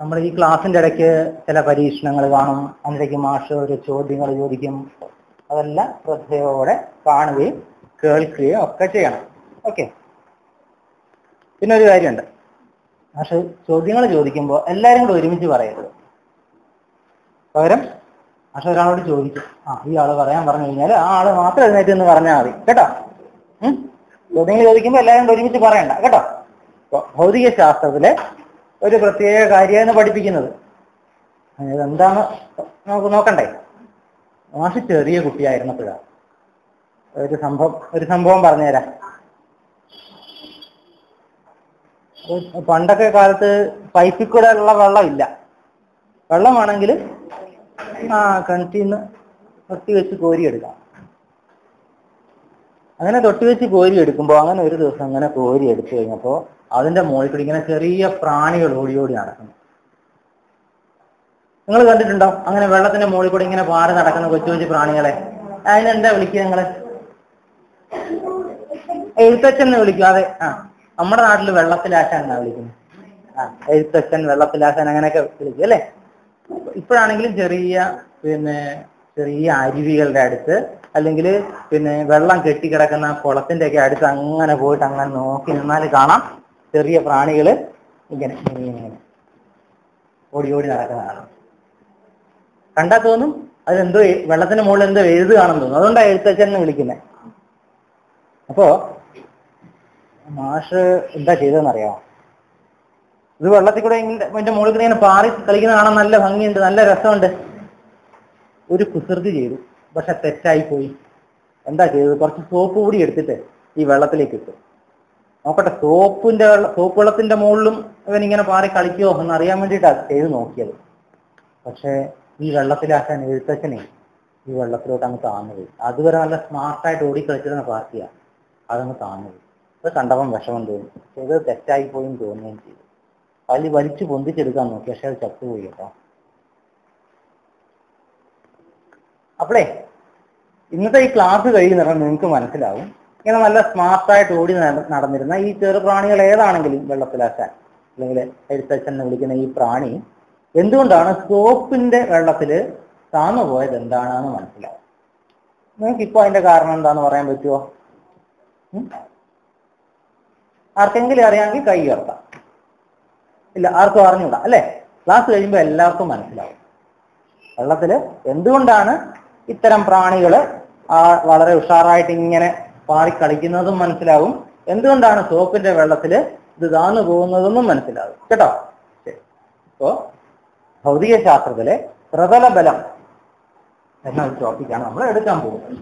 നമ്മൾ ഈ ക്ലാസ്സിന്റെ ഇടയ്ക്ക് ചില പരീക്ഷണങ്ങൾ കാണും. അതിനിടയ്ക്ക് മാഷ് ഒരു ചോദ്യങ്ങൾ ചോദിക്കും. അതെല്ലാം ശ്രദ്ധയോടെ കാണുകയും കേൾക്കുകയും ഒക്കെ ചെയ്യണം. ഓക്കെ. പിന്നെ ഒരു കാര്യമുണ്ട്. മാഷ് ചോദ്യങ്ങൾ ചോദിക്കുമ്പോൾ എല്ലാവരും കൂടെ ഒരുമിച്ച് പറയരുത്. പകരം മാഷ് ഒരാളോട് ചോദിക്കും. ആ ഈ ആൾ പറയാൻ പറഞ്ഞു കഴിഞ്ഞാൽ ആ ആൾ മാത്രം എഴുന്നേറ്റ് എന്ന് പറഞ്ഞാൽ മതി. കേട്ടോ? ചോദ്യങ്ങൾ ചോദിക്കുമ്പോൾ എല്ലാവരും കൂടെ ഒരുമിച്ച് പറയണ്ട. കേട്ടോ? ഭൗതിക ശാസ്ത്രത്തിലെ ഒരു പ്രത്യേക കാര്യമാണ് പഠിപ്പിക്കുന്നത്. എന്താണ് നമുക്ക് നോക്കണ്ടേ? മാഷ് ചെറിയ കുട്ടിയായിരുന്നപ്പോഴാണ് ഒരു സംഭവം ഒരു സംഭവം പറഞ്ഞുതരാം. പണ്ടൊക്കെ കാലത്ത് പൈപ്പിൽ കൂടെ ഉള്ള വെള്ളം ഇല്ല. വെള്ളമാണെങ്കിൽ ആ കിണറ്റിൽ നിന്ന് തൊട്ടി വെച്ച് കോരിയെടുക്കാം അങ്ങനെ തൊട്ടി വെച്ച് കോരി എടുക്കുമ്പോൾ അങ്ങനെ ഒരു ദിവസം അങ്ങനെ കോരി എടുത്തു കഴിഞ്ഞപ്പോൾ അതിന്റെ മുകളിൽ കൂടി ഇങ്ങനെ ചെറിയ പ്രാണികൾ ഓടി ഓടി നടക്കുന്നു. നിങ്ങൾ കണ്ടിട്ടുണ്ടോ? അങ്ങനെ വെള്ളത്തിന്റെ മുകളിൽ കൂടി ഇങ്ങനെ പാറി നടക്കുന്ന കൊച്ചു കൊച്ചു പ്രാണികളെ. അതിനെന്താ വിളിക്കുക നിങ്ങൾ? എഴുത്തച്ഛൻ വിളിക്കും. അതെ. ആ നമ്മുടെ നാട്ടിൽ വെള്ളത്തിലാശാൻ എന്നാ വിളിക്കുന്നത്? ആ എഴുത്തച്ഛൻ വെള്ളത്തിലാശൻ അങ്ങനെയൊക്കെ വിളിക്കും അല്ലേ? ഇപ്പോഴാണെങ്കിലും ചെറിയ പിന്നെ ചെറിയ അരുവികളുടെ അടുത്ത് അല്ലെങ്കിൽ പിന്നെ വെള്ളം കെട്ടിക്കിടക്കുന്ന കുളത്തിന്റെ ഒക്കെ അടുത്ത് അങ്ങനെ പോയിട്ട് അങ്ങനെ നോക്കി നിന്നാൽ കാണാം. ചെറിയ പ്രാണികൾ ഇങ്ങനെ ഇങ്ങനെ ഓടി ഓടി നടക്കുന്നതാണ് കണ്ടാ തോന്നും അതെന്തോ വെള്ളത്തിന് മുകളിൽ എന്തോ എഴുതുകയാണെന്ന് തോന്നും അതുകൊണ്ടാണ് എഴുത്തച്ഛൻ എന്ന് വിളിക്കുന്നത് അപ്പോ മാഷ് എന്താ ചെയ്തതെന്ന് അറിയാമോ ഇത് വെള്ളത്തിൽ കൂടെ എന്റെ മുകളിൽ ഇങ്ങനെ പാറി കളിക്കുന്ന കാണാൻ നല്ല ഭംഗിയുണ്ട് നല്ല രസമുണ്ട്. ഒരു കുസൃതി ചെയ്തു. പക്ഷെ തെറ്റായി പോയി. എന്താ ചെയ്തത്? കുറച്ച് സോപ്പ് കൂടി എടുത്തിട്ട് ഈ വെള്ളത്തിലേക്ക് ഇട്ടു. നോക്കട്ടെ സോപ്പിന്റെ സോപ്പ് വെള്ളത്തിന്റെ മുകളിലും ഇവൻ ഇങ്ങനെ പാറി കളിക്കുമോ എന്ന് അറിയാൻ വേണ്ടിയിട്ടാണ് ചെയ്ത് നോക്കിയത്. പക്ഷേ ഈ വെള്ളത്തിലാക്കാൻ എഴുത്തച്ഛനെ ഈ വെള്ളത്തിലോട്ട് അങ്ങ് താന്നു പോയി. അതുവരെ നല്ല സ്മാർട്ടായിട്ട് ഓടി കളിച്ചിരുന്ന പാർട്ടിയാണ് അതങ്ങ് താന്നു പോയി. അത് കണ്ടപ്പം വിഷമം തോന്നി. ചെയ്തത് തെറ്റായി പോയി തോന്നുകയും ചെയ്തു. അതിൽ വലിച്ചു പൊന്തിച്ചെടുക്കാൻ നോക്കി. പക്ഷെ അത് ചത്തുപോയി കേട്ടോ. അപ്പോളേ ഇന്നത്തെ ഈ ക്ലാസ് കഴിയുന്നിടം നിങ്ങൾക്ക് മനസ്സിലാവും. ഇങ്ങനെ നല്ല സ്മാർട്ടായിട്ട് ഓടി നടന്നിരുന്ന ഈ ചെറുപ്രാണികൾ ഏതാണെങ്കിലും വെള്ളത്തിലാക്കാൻ. അല്ലെങ്കിൽ എഴുത്തച്ഛൻ എന്ന് വിളിക്കുന്ന ഈ പ്രാണി എന്തുകൊണ്ടാണ് സോപ്പിന്റെ വെള്ളത്തിൽ താന്നു പോയത് എന്താണെന്ന് മനസ്സിലാവും. നിങ്ങൾക്ക് ഇപ്പൊ അതിന്റെ കാരണം എന്താന്ന് പറയാൻ പറ്റുമോ ആർക്കെങ്കിലും അറിയാമെങ്കിൽ കൈ ഉയർത്താം. ഇല്ല ആർക്കും അറിഞ്ഞൂടാ അല്ലെ? ക്ലാസ് കഴിയുമ്പോൾ എല്ലാവർക്കും മനസ്സിലാവും. വെള്ളത്തിൽ എന്തുകൊണ്ടാണ് ഇത്തരം പ്രാണികൾ ആ വളരെ ഉഷാറായിട്ട് ഇങ്ങനെ പാറി കളിക്കുന്നതും മനസ്സിലാവും. എന്തുകൊണ്ടാണ് സോപ്പിന്റെ വെള്ളത്തിൽ ഇത് താന്നു പോകുന്നതെന്നും മനസ്സിലാവും. കേട്ടോ? ഇപ്പോ ഭൗതിക ശാസ്ത്രത്തിലെ പ്രതല ബലം എന്ന ഒരു ടോപ്പിക്കാണ് നമ്മൾ എടുക്കാൻ പോകുന്നത്.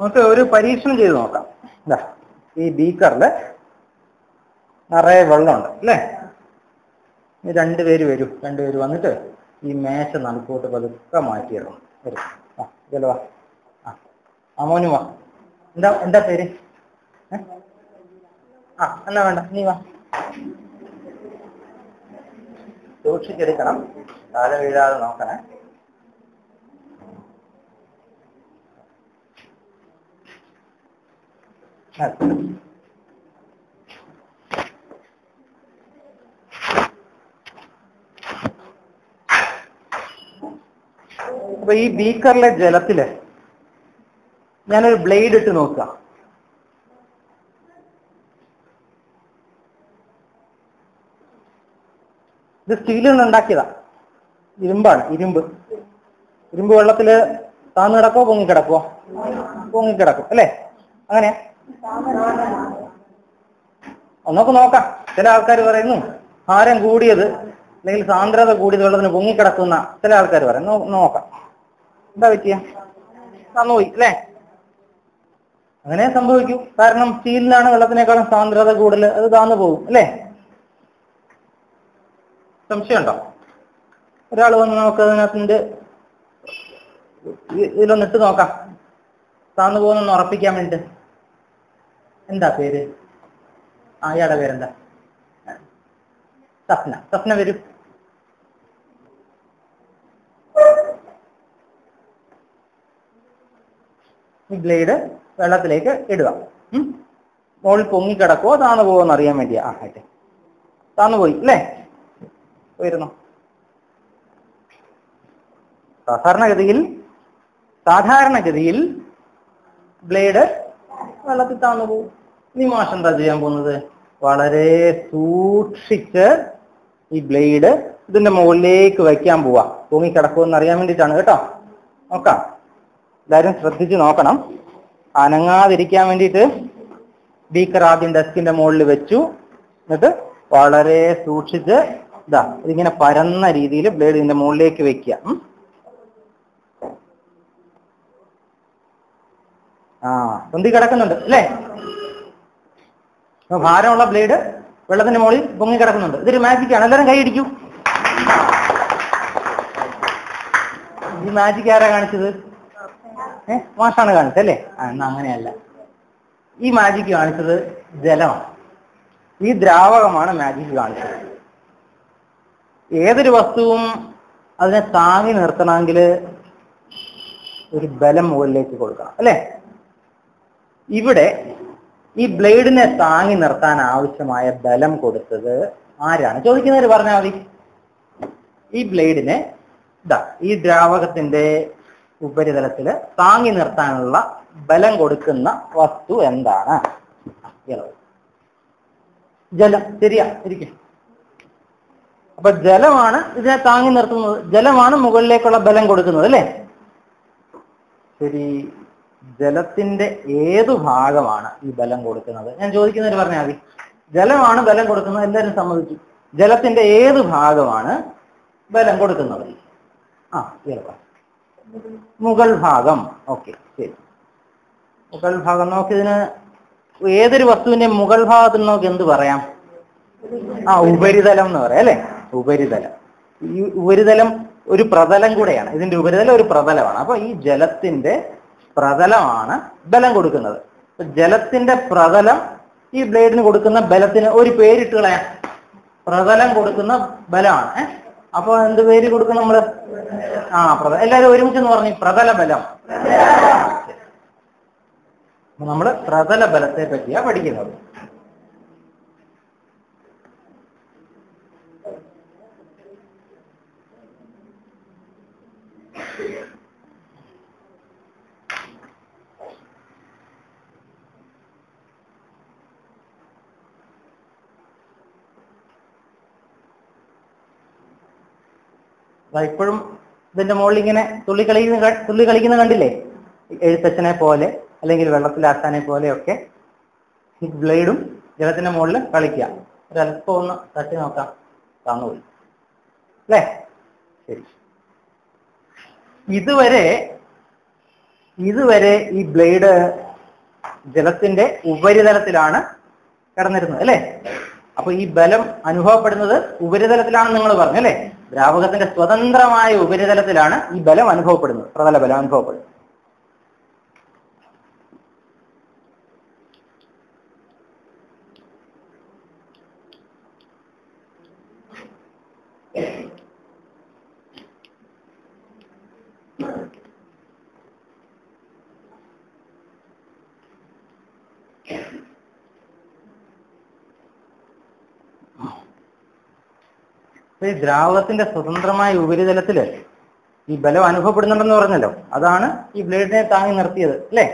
നമുക്ക് ഒരു പരീക്ഷണം ചെയ്ത് നോക്കാം. ഈ ബീക്കറിൽ നിറയെ വെള്ളമുണ്ട് അല്ലേ? രണ്ടുപേര് വരും. രണ്ടുപേര് വന്നിട്ട് ഈ മേശ നമുക്കോട്ട് പതുക്കെ മാറ്റിയിടണം. വരും. ആ ഇതല്ലോ ആ അമോനു വാ. എന്താ എന്താ പേര്? ആ എന്നാ വേണ്ട നീ വാ. സൂക്ഷിച്ചെടുക്കണം. താഴെ വീഴാതെ നോക്കണേ. ആ. അപ്പൊ ഈ ബീക്കറിലെ ജലത്തിൽ ഞാനൊരു ബ്ലേഡ് ഇട്ട് നോക്കുക. ഇത് സ്റ്റീലിൽ നിന്ന് ഉണ്ടാക്കിയതാ. ഇരുമ്പാണ് ഇരുമ്പ്. ഇരുമ്പ് വെള്ളത്തിൽ താന്ന് കിടക്കോ പൊങ്ങിക്കിടക്കോ പൊങ്ങിക്കിടക്കും അല്ലേ? അങ്ങനെയാ. ഒന്നൊക്കെ നോക്കാം. ചില ആൾക്കാർ പറയുന്നു ഭാരം കൂടിയത് അല്ലെങ്കിൽ സാന്ദ്രത കൂടിയത് വെള്ളത്തിന് പൊങ്ങിക്കിടക്കുന്ന ചില ആൾക്കാർ പറയും. നോ- നോക്കാം. എന്താ പറ്റിയ? തന്നുപോയി അല്ലേ? അങ്ങനെ സംഭവിക്കൂ. കാരണം സ്റ്റീലിലാണ് വെള്ളത്തിനേക്കാളും സാന്ദ്രത കൂടുതൽ അത് താന്നു പോകും അല്ലേ? സംശയമുണ്ടോ? ഒരാൾ വന്ന് നമുക്ക് അതിനകത്തിന്റെ ഇ- ഇതിലൊന്ന് ഇട്ട് നോക്കാം. താന്നു പോകുന്നൊന്ന് ഉറപ്പിക്കാൻ വേണ്ടിട്ട് എന്താ പേര്? ആ ഇയാളുടെ പേരെന്താ? സ്വപ്ന. സ്വപ്ന വരൂ. ഈ ബ്ലേഡ് വെള്ളത്തിലേക്ക് ഇടുക. മുകളിൽ പൊങ്ങിക്കിടക്കുവോ താന്നു പോവോ എന്ന് അറിയാൻ വേണ്ടിയാ. ആ ആയിട്ട് താന്നു പോയി അല്ലേ? പോയിരുന്നോ? സാധാരണഗതിയിൽ സാധാരണഗതിയിൽ ബ്ലേഡ് വെള്ളത്തിൽ താന്നു പോവും ഇനി മാഷ് എന്താ ചെയ്യാൻ പോകുന്നത്? വളരെ സൂക്ഷിച്ച് ഈ ബ്ലേഡ് ഇതിന്റെ മുകളിലേക്ക് വയ്ക്കാൻ പോവാ. പൊങ്ങിക്കിടക്കുമെന്ന് അറിയാൻ വേണ്ടിയിട്ടാണ് കേട്ടോ. നോക്കാം. എല്ലാവരും ശ്രദ്ധിച്ച് നോക്കണം. അനങ്ങാതിരിക്കാൻ വേണ്ടിയിട്ട് ബീക്കർ ആദ്യം ഡെസ്കിന്റെ മുകളിൽ വെച്ചു. എന്നിട്ട് വളരെ സൂക്ഷിച്ച് ഇതാ ഇതിങ്ങനെ പരന്ന രീതിയിൽ ബ്ലേഡ് ഇതിന്റെ മുകളിലേക്ക് വെക്കുക. ആ പൊന്തി കിടക്കുന്നുണ്ട് അല്ലേ? ഭാരമുള്ള ബ്ലേഡ് വെള്ളത്തിന്റെ മുകളിൽ പൊങ്ങി കിടക്കുന്നുണ്ട്. ഇതൊരു മാജിക് ആണ്. എല്ലാരും കൈ അടിക്കൂ ഈ മാജിക് ആരാ കാണിച്ചത്? ഏ മാഷാണ് കാണിച്ചത് അല്ലേ? ആ എന്നാ അങ്ങനെയല്ല. ഈ മാജിക് കാണിച്ചത് ജലമാണ്. ഈ ദ്രാവകമാണ് മാജിക് കാണിച്ചത്. ഏതൊരു വസ്തുവും അതിനെ താങ്ങി നിർത്തണമെങ്കിൽ ഒരു ബലം മുകളിലേക്ക് കൊടുക്കണം അല്ലേ? ഇവിടെ ഈ ബ്ലേഡിനെ താങ്ങി നിർത്താൻ ആവശ്യമായ ബലം കൊടുത്തത് ആരാണ്? ചോദിക്കുന്നവർ പറഞ്ഞാൽ മതി. ഈ ബ്ലേഡിനെ ഇതാ ഈ ദ്രാവകത്തിന്റെ ഉപരിതലത്തിൽ താങ്ങി നിർത്താനുള്ള ബലം കൊടുക്കുന്ന വസ്തു എന്താണ്? ജലം. ശരിയാ ഇരിക്കും. അപ്പൊ ജലമാണ് ഇതിനെ താങ്ങി നിർത്തുന്നത്. ജലമാണ് മുകളിലേക്കുള്ള ബലം കൊടുക്കുന്നത് അല്ലേ? ശരി. ജലത്തിന്റെ ഏതു ഭാഗമാണ് ഈ ബലം കൊടുക്കുന്നത്? ഞാൻ ചോദിക്കുന്നവർ പറഞ്ഞാൽ മതി. ജലമാണ് ബലം കൊടുക്കുന്നത് എല്ലാവരും സമ്മതിച്ചു. ജലത്തിന്റെ ഏത് ഭാഗമാണ് ബലം കൊടുക്കുന്നത്? ആ എളുപ്പം മുകൾ ഭാഗം. ഓക്കെ ശരി. മുകൾ ഭാഗം നോക്കിയതിന് ഏതൊരു വസ്തുവിന്റെ മുകൾ ഭാഗത്തിന് നോക്കി എന്ത് പറയാം? ആ ഉപരിതലം എന്ന് പറയാം അല്ലെ? ഉപരിതലം. ഈ ഉപരിതലം ഒരു പ്രതലം കൂടെയാണ്. ഇതിന്റെ ഉപരിതലം ഒരു പ്രതലമാണ്. അപ്പൊ ഈ ജലത്തിന്റെ പ്രതലമാണ് ബലം കൊടുക്കുന്നത്. ജലത്തിന്റെ പ്രതലം ഈ ബ്ലേഡിന് കൊടുക്കുന്ന ബലത്തിന് ഒരു പേരിട്ട് കളയാം. പ്രതലം കൊടുക്കുന്ന ബലമാണ്? അപ്പൊ എന്ത് പേര് കൊടുക്കും നമ്മൾ? ആ പ്രത എല്ലാരും ഒരുമിച്ച് എന്ന് പറഞ്ഞു പ്രതല ബലം നമ്മൾ പ്രതല ബലത്തെ പറ്റിയാ പഠിക്കുന്നത് ദാ ഇപ്പോഴും ഇതിന്റെ മുകളിൽ ഇങ്ങനെ തുള്ളി കളിക്കുന്ന തുള്ളി കളിക്കുന്ന കണ്ടില്ലേ? എഴുത്തച്ഛനെ പോലെ അല്ലെങ്കിൽ വെള്ളത്തിലാക്കാനെ പോലെയൊക്കെ ഈ ബ്ലേഡും ജലത്തിന്റെ മുകളിൽ കളിക്കുക. ഒരല്പം ഒന്ന് തട്ടി നോക്കാം. താന്നുപോയി അല്ലേ? ശരി. ഇതുവരെ ഇതുവരെ ഈ ബ്ലേഡ് ജലത്തിന്റെ ഉപരിതലത്തിലാണ് കിടന്നിരുന്നത് അല്ലേ? അപ്പൊ ഈ ബലം അനുഭവപ്പെടുന്നത് ഉപരിതലത്തിലാണ് നിങ്ങൾ പറഞ്ഞു അല്ലെ? ദ്രാവകത്തിന്റെ സ്വതന്ത്രമായ ഉപരിതലത്തിലാണ് ഈ ബലം അനുഭവപ്പെടുന്നത് പ്രതല ബലം അനുഭവപ്പെടുന്നത്. ഈ ദ്രാവകത്തിന്റെ സ്വതന്ത്രമായ ഉപരിതലത്തിൽ ഈ ബലം അനുഭവപ്പെടുന്നുണ്ടെന്ന് പറഞ്ഞല്ലോ. അതാണ് ഈ ബ്ലേഡിനെ താങ്ങി നിർത്തിയത് അല്ലേ?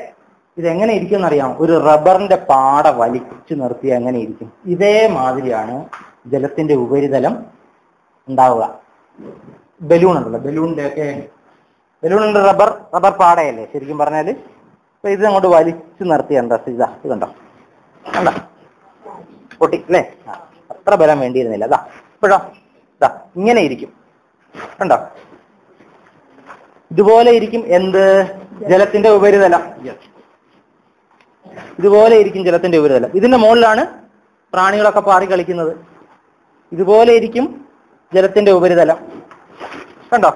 ഇത് എങ്ങനെ ഇരിക്കും എന്നറിയാമോ ഒരു റബ്ബറിന്റെ പാട വലിച്ചു നിർത്തി എങ്ങനെ ഇരിക്കും? ഇതേ മാതിരിയാണ് ജലത്തിന്റെ ഉപരിതലം ഉണ്ടാവുക. ബലൂൺ ഉണ്ടല്ലോ ബലൂണിന്റെ ഒക്കെ ബലൂണിന്റെ റബ്ബർ റബ്ബർ പാടയല്ലേ ശരിക്കും പറഞ്ഞാൽ? അപ്പൊ ഇത് അങ്ങോട്ട് വലിച്ചു നിർത്തി എന്താ ഇതാ ഇത് കണ്ടോ? കണ്ടോ? പൊട്ടി അല്ലേ? അത്ര ബലം വേണ്ടിയിരുന്നില്ല. അതാ ഇപ്പോഴോ? ഇതാ ഇങ്ങനെ ഇരിക്കും. കണ്ടോ? ഇതുപോലെ ഇരിക്കും എന്ത്? ജലത്തിന്റെ ഉപരിതലം. ഇതുപോലെ ഇരിക്കും ജലത്തിന്റെ ഉപരിതലം. ഇതിന്റെ മുകളിലാണ് പ്രാണികളൊക്കെ പാറി കളിക്കുന്നത്. ഇതുപോലെ ഇരിക്കും ജലത്തിന്റെ ഉപരിതലം. കണ്ടോ?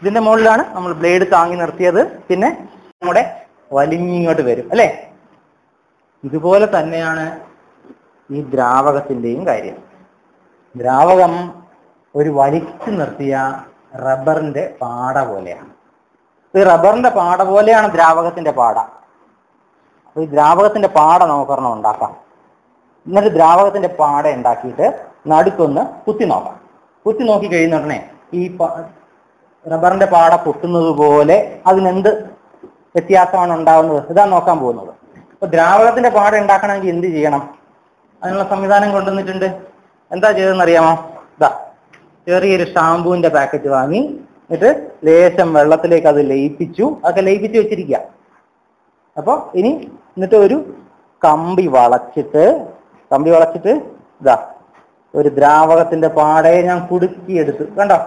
ഇതിന്റെ മുകളിലാണ് നമ്മൾ ബ്ലേഡ് താങ്ങി നിർത്തിയത്. പിന്നെ നമ്മുടെ വലിഞ്ഞിങ്ങോട്ട് വരും അല്ലേ? ഇതുപോലെ തന്നെയാണ് ഈ ദ്രാവകത്തിന്റെയും കാര്യം. ദ്രാവകം ഒരു വലിച്ചു നിർത്തിയ റബ്ബറിന്റെ പാട പോലെയാണ്. ഈ റബ്ബറിന്റെ പാട പോലെയാണ് ദ്രാവകത്തിന്റെ പാട. അപ്പൊ ഈ ദ്രാവകത്തിന്റെ പാട നമുക്കൊരെണ്ണം ഉണ്ടാക്കാം. എന്നിട്ട് ദ്രാവകത്തിന്റെ പാട ഉണ്ടാക്കിയിട്ട് നടുക്കൊന്ന് കുത്തി നോക്കാം. കുത്തി നോക്കി കഴിയുന്ന ഉടനെ ഈ റബ്ബറിന്റെ പാട പൊട്ടുന്നത് പോലെ അതിനെന്ത് വ്യത്യാസമാണ് ഉണ്ടാവുന്നത്? ഇതാ നോക്കാൻ പോകുന്നത്. അപ്പൊ ദ്രാവകത്തിന്റെ പാട ഉണ്ടാക്കണമെങ്കിൽ എന്ത് ചെയ്യണം? അതിനുള്ള സംവിധാനം കൊണ്ടുവന്നിട്ടുണ്ട്. എന്താ ചെയ്തതെന്ന് അറിയാമോ ഇതാ ചെറിയൊരു ഷാമ്പൂവിന്റെ പാക്കറ്റ് വാങ്ങി എന്നിട്ട് ലേശം വെള്ളത്തിലേക്ക് അത് ലയിപ്പിച്ചു. അതൊക്കെ ലയിപ്പിച്ച് വെച്ചിരിക്കുക അപ്പൊ ഇനി എന്നിട്ട് ഒരു കമ്പി വളച്ചിട്ട് കമ്പി വളച്ചിട്ട് ഇതാ ഒരു ദ്രാവകത്തിന്റെ പാടയെ ഞാൻ കുടുക്കിയെടുത്തു. കണ്ടോ?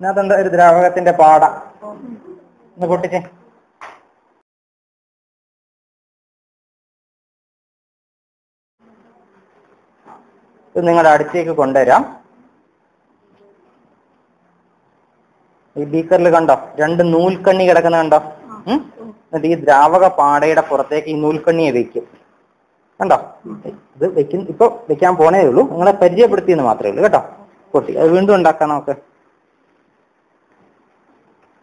ഇതിനകത്തുണ്ട് ഒരു ദ്രാവകത്തിന്റെ പാട? ഒന്ന് പൊട്ടിച്ചേ. ഇത് നിങ്ങളുടെ അടുത്തേക്ക് കൊണ്ടുവരാം. ഈ ബീക്കറിൽ കണ്ടോ? രണ്ട് നൂൽക്കണ്ണി കിടക്കുന്ന കണ്ടോ? എന്നിട്ട് ഈ ദ്രാവക പാടയുടെ പുറത്തേക്ക് ഈ നൂൽക്കണ്ണിയെ വെക്കും. കണ്ടോ? ഇത് വെക്കും. ഇപ്പൊ വെക്കാൻ പോണേ ഉള്ളൂ. നിങ്ങളെ പരിചയപ്പെടുത്തിയെന്ന് മാത്രമേ ഉള്ളൂ. കേട്ടോ? പൊട്ടി. അത് വീണ്ടും ഉണ്ടാക്കാം നമുക്ക്.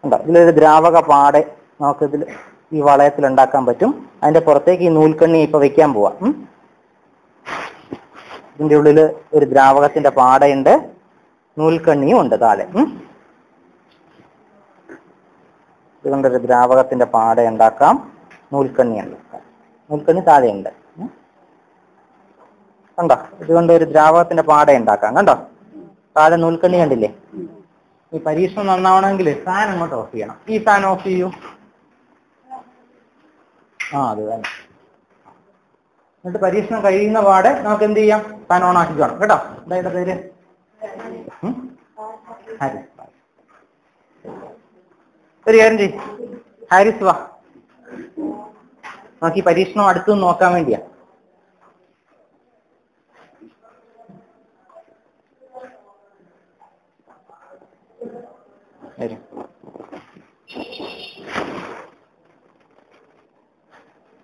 കണ്ടോ? ഇതിലൊരു ദ്രാവക പാട നമുക്ക് ഇതിൽ ഈ വളയത്തിൽ ഉണ്ടാക്കാൻ പറ്റും. അതിന്റെ പുറത്തേക്ക് ഈ നൂൽക്കണ്ണി ഇപ്പൊ വെക്കാൻ പോവാ? ഇതിന്റെ ഉള്ളിൽ ഒരു ദ്രാവകത്തിന്റെ പാടയുണ്ട്. നൂൽക്കണ്ണിയും ഉണ്ട് താഴെ? ഇതുകൊണ്ടൊരു ദ്രാവകത്തിന്റെ പാട ഉണ്ടാക്കാം. നൂൽക്കണ്ണി ഉണ്ടാക്കാം നൂൽക്കണ്ണി താഴെയുണ്ട്. കണ്ടോ? ഇതുകൊണ്ട് ഒരു ദ്രാവകത്തിന്റെ പാട ഉണ്ടാക്കാം. കണ്ടോ? താഴെ നൂൽക്കണ്ണി കണ്ടില്ലേ? ഈ പരീക്ഷണം നന്നാവണമെങ്കിൽ ഫാൻ അങ്ങോട്ട് ഓഫ് ചെയ്യണം. ഈ ഫാൻ ഓഫ് ചെയ്യൂ. ആ അത് തന്നെ. എന്നിട്ട് പരീക്ഷണം കഴിയുന്ന പാടെ നമുക്ക് എന്ത് ചെയ്യാം? ഫാൻ ഓൺ ആക്കി കാണാം. കേട്ടോ? എന്താ പേര്? ഹാരിസ് ഒരു കാര്യം ചെയ് ഹാരിസ് വാ. നമുക്ക് ഈ പരീക്ഷണം അടുത്തു നോക്കാൻ വേണ്ടിയാ.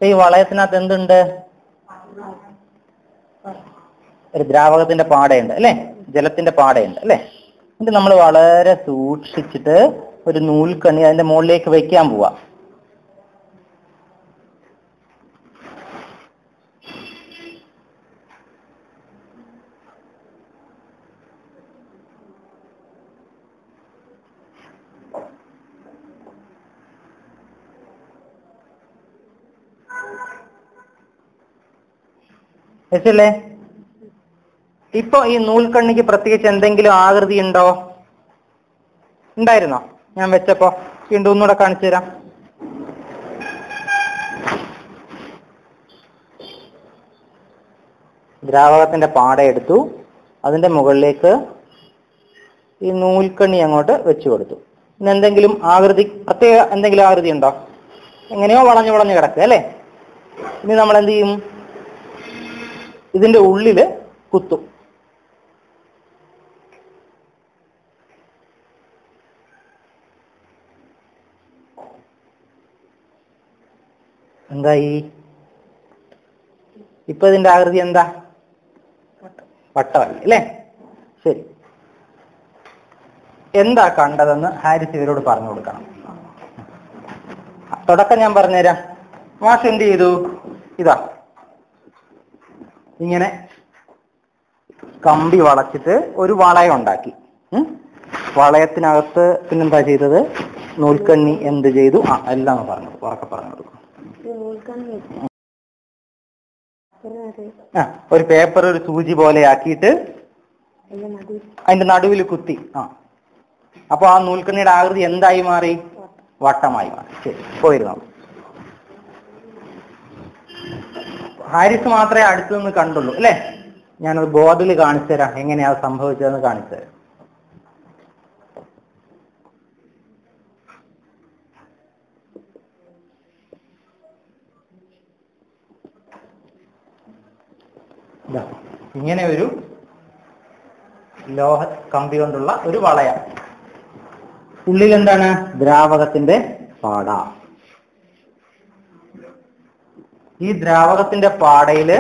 ഈ വളയത്തിനകത്ത് എന്തുണ്ട്? ഒരു ദ്രാവകത്തിന്റെ പാടയുണ്ട് അല്ലെ? ജലത്തിന്റെ പാടയുണ്ട് അല്ലെ? എന്നിട്ട് നമ്മൾ വളരെ സൂക്ഷിച്ചിട്ട് ഒരു നൂൽക്കണ്ണി അതിന്റെ മുകളിലേക്ക് വെക്കാൻ പോവാ. വെച്ചല്ലേ ഇപ്പൊ ഈ നൂൽക്കണ്ണിക്ക് പ്രത്യേകിച്ച് എന്തെങ്കിലും ആകൃതി ഉണ്ടോ? ഉണ്ടായിരുന്നോ? ഞാൻ വെച്ചപ്പോ. വീണ്ടും ഒന്നുകൂടെ കാണിച്ചു തരാം. ദ്രാവകത്തിന്റെ പാട എടുത്തു. അതിന്റെ മുകളിലേക്ക് ഈ നൂൽക്കണ്ണി അങ്ങോട്ട് വെച്ചു കൊടുത്തു. എന്തെങ്കിലും ആകൃതി പ്രത്യേക എന്തെങ്കിലും ആകൃതി ഉണ്ടോ? എങ്ങനെയോ വളഞ്ഞു വളഞ്ഞു കിടക്കുക അല്ലേ? ഇനി നമ്മൾ എന്ത് ചെയ്യും? ഇതിന്റെ ഉള്ളിൽ കുത്തും. എന്തായി? ഇപ്പൊ ഇതിന്റെ ആകൃതി എന്താ? വട്ടവല്ല അല്ലേ? ശരി. എന്താ കണ്ടതെന്ന് ഹാരിസ് ഇവരോട് പറഞ്ഞു കൊടുക്കണം. തുടക്കം ഞാൻ പറഞ്ഞുതരാം. മാഷ് എന്ത് ചെയ്തു? ഇതാ. ഇങ്ങനെ കമ്പി വളച്ചിട്ട് ഒരു വളയം ഉണ്ടാക്കി? വളയത്തിനകത്ത് പിന്നെന്താ ചെയ്തത്? നൂൽക്കണ്ണി എന്ത് ചെയ്തു? ആ എല്ലാം പറഞ്ഞു ഉറക്കെ പറഞ്ഞു കൊടുക്കും. ആ ഒരു പേപ്പർ ഒരു സൂചി പോലെ ആക്കിയിട്ട് അതിന്റെ നടുവിൽ കുത്തി. ആ. അപ്പൊ ആ നൂൽക്കണ്ണിയുടെ ആകൃതി എന്തായി മാറി? വട്ടമായി മാറി. ശരി പോയിരുന്നു? ഹാരിസ് മാത്രമേ അടുത്തു നിന്ന് കണ്ടുള്ളൂ അല്ലേ? ഞാനത് ബോർഡിൽ കാണിച്ചു തരാം എങ്ങനെയാ സംഭവിച്ചതെന്ന് കാണിച്ചു തരാം ഇതാ, ഇങ്ങനെ ഒരു ലോഹ കമ്പി കൊണ്ടുള്ള ഒരു വളയം. ഉള്ളിൽ എന്താണ്? ദ്രാവകത്തിന്റെ പാട. ഈ ദ്രാവകത്തിന്റെ പാടയിൽ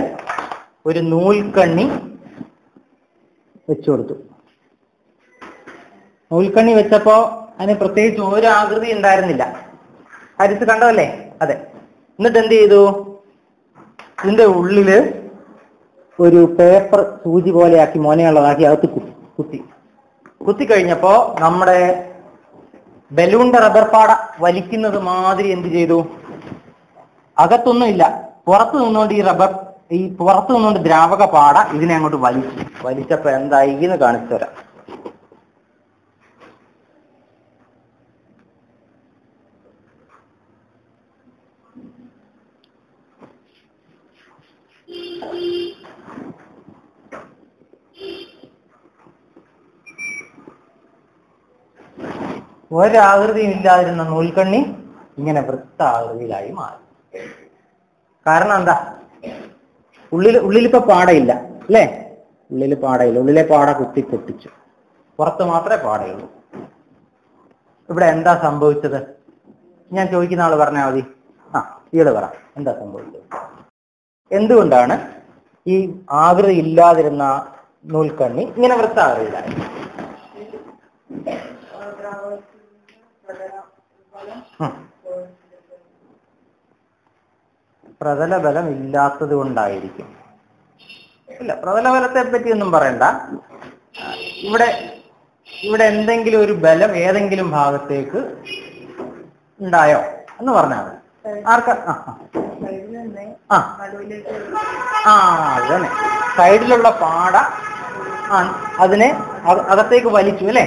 ഒരു നൂൽക്കണ്ണി വെച്ചു കൊടുത്തു നൂൽക്കണ്ണി വെച്ചപ്പോ അതിന് പ്രത്യേകിച്ച് ഒരു ആകൃതി ഉണ്ടായിരുന്നില്ല. ഹരിസ് കണ്ടതല്ലേ? അതെ. എന്നിട്ട് എന്ത് ചെയ്തു? ഇതിന്റെ ഉള്ളിൽ ഒരു പേപ്പർ സൂചി പോലെയാക്കി മോനെയുള്ളതാക്കി അകത്ത് കുത്തി. കുത്തി കഴിഞ്ഞപ്പോ നമ്മുടെ ബലൂണിന്റെ റബ്ബർ പാട വലിക്കുന്നത് മാതിരി എന്ത് ചെയ്തു? അകത്തൊന്നുമില്ല പുറത്തു നിന്നുകൊണ്ട് ഈ റബ്ബർ ഈ പുറത്തു നിന്നുകൊണ്ട് ദ്രാവക പാട ഇതിനെ അങ്ങോട്ട് വലിച്ചു വലിച്ചപ്പോ എന്തായി എന്ന് കാണിച്ചു തരാം. ഒരാകൃതിയും ഇല്ലാതിരുന്ന നൂൽക്കണ്ണി ഇങ്ങനെ വൃത്താകൃതിയിലായി മാറി. കാരണം എന്താ? ഉള്ളിൽ ഉള്ളിലിപ്പോ പാടയില്ല അല്ലേ? ഉള്ളിൽ പാടയില്ല ഉള്ളിലെ പാട കുത്തി പൊട്ടിച്ചു. പുറത്ത് മാത്രമേ പാടയുള്ളൂ. ഇവിടെ എന്താ സംഭവിച്ചത്? ഞാൻ ചോദിക്കുന്ന ആൾ പറഞ്ഞാൽ മതി. ആ ഈട് പറ എന്താ സംഭവിച്ചത്? എന്തുകൊണ്ടാണ് ഈ ആകൃതി ഇല്ലാതിരുന്ന നൂൽക്കണ്ണി ഇങ്ങനെ വൃത്താകൃതിയിലായി? പ്രതലബലം ഇല്ലാത്തത് കൊണ്ടായിരിക്കും ഇല്ല പ്രതലബലത്തെ പറ്റി ഒന്നും പറയണ്ട. ഇവിടെ ഇവിടെ എന്തെങ്കിലും ഒരു ബലം ഏതെങ്കിലും ഭാഗത്തേക്ക് ഉണ്ടായോ? എന്ന് പറഞ്ഞാൽ ആർക്ക? ആ ആ. ആ. ആ അത് തന്നെ സൈഡിലുള്ള പാട അതിനെ അക- അകത്തേക്ക് വലിച്ചു അല്ലേ?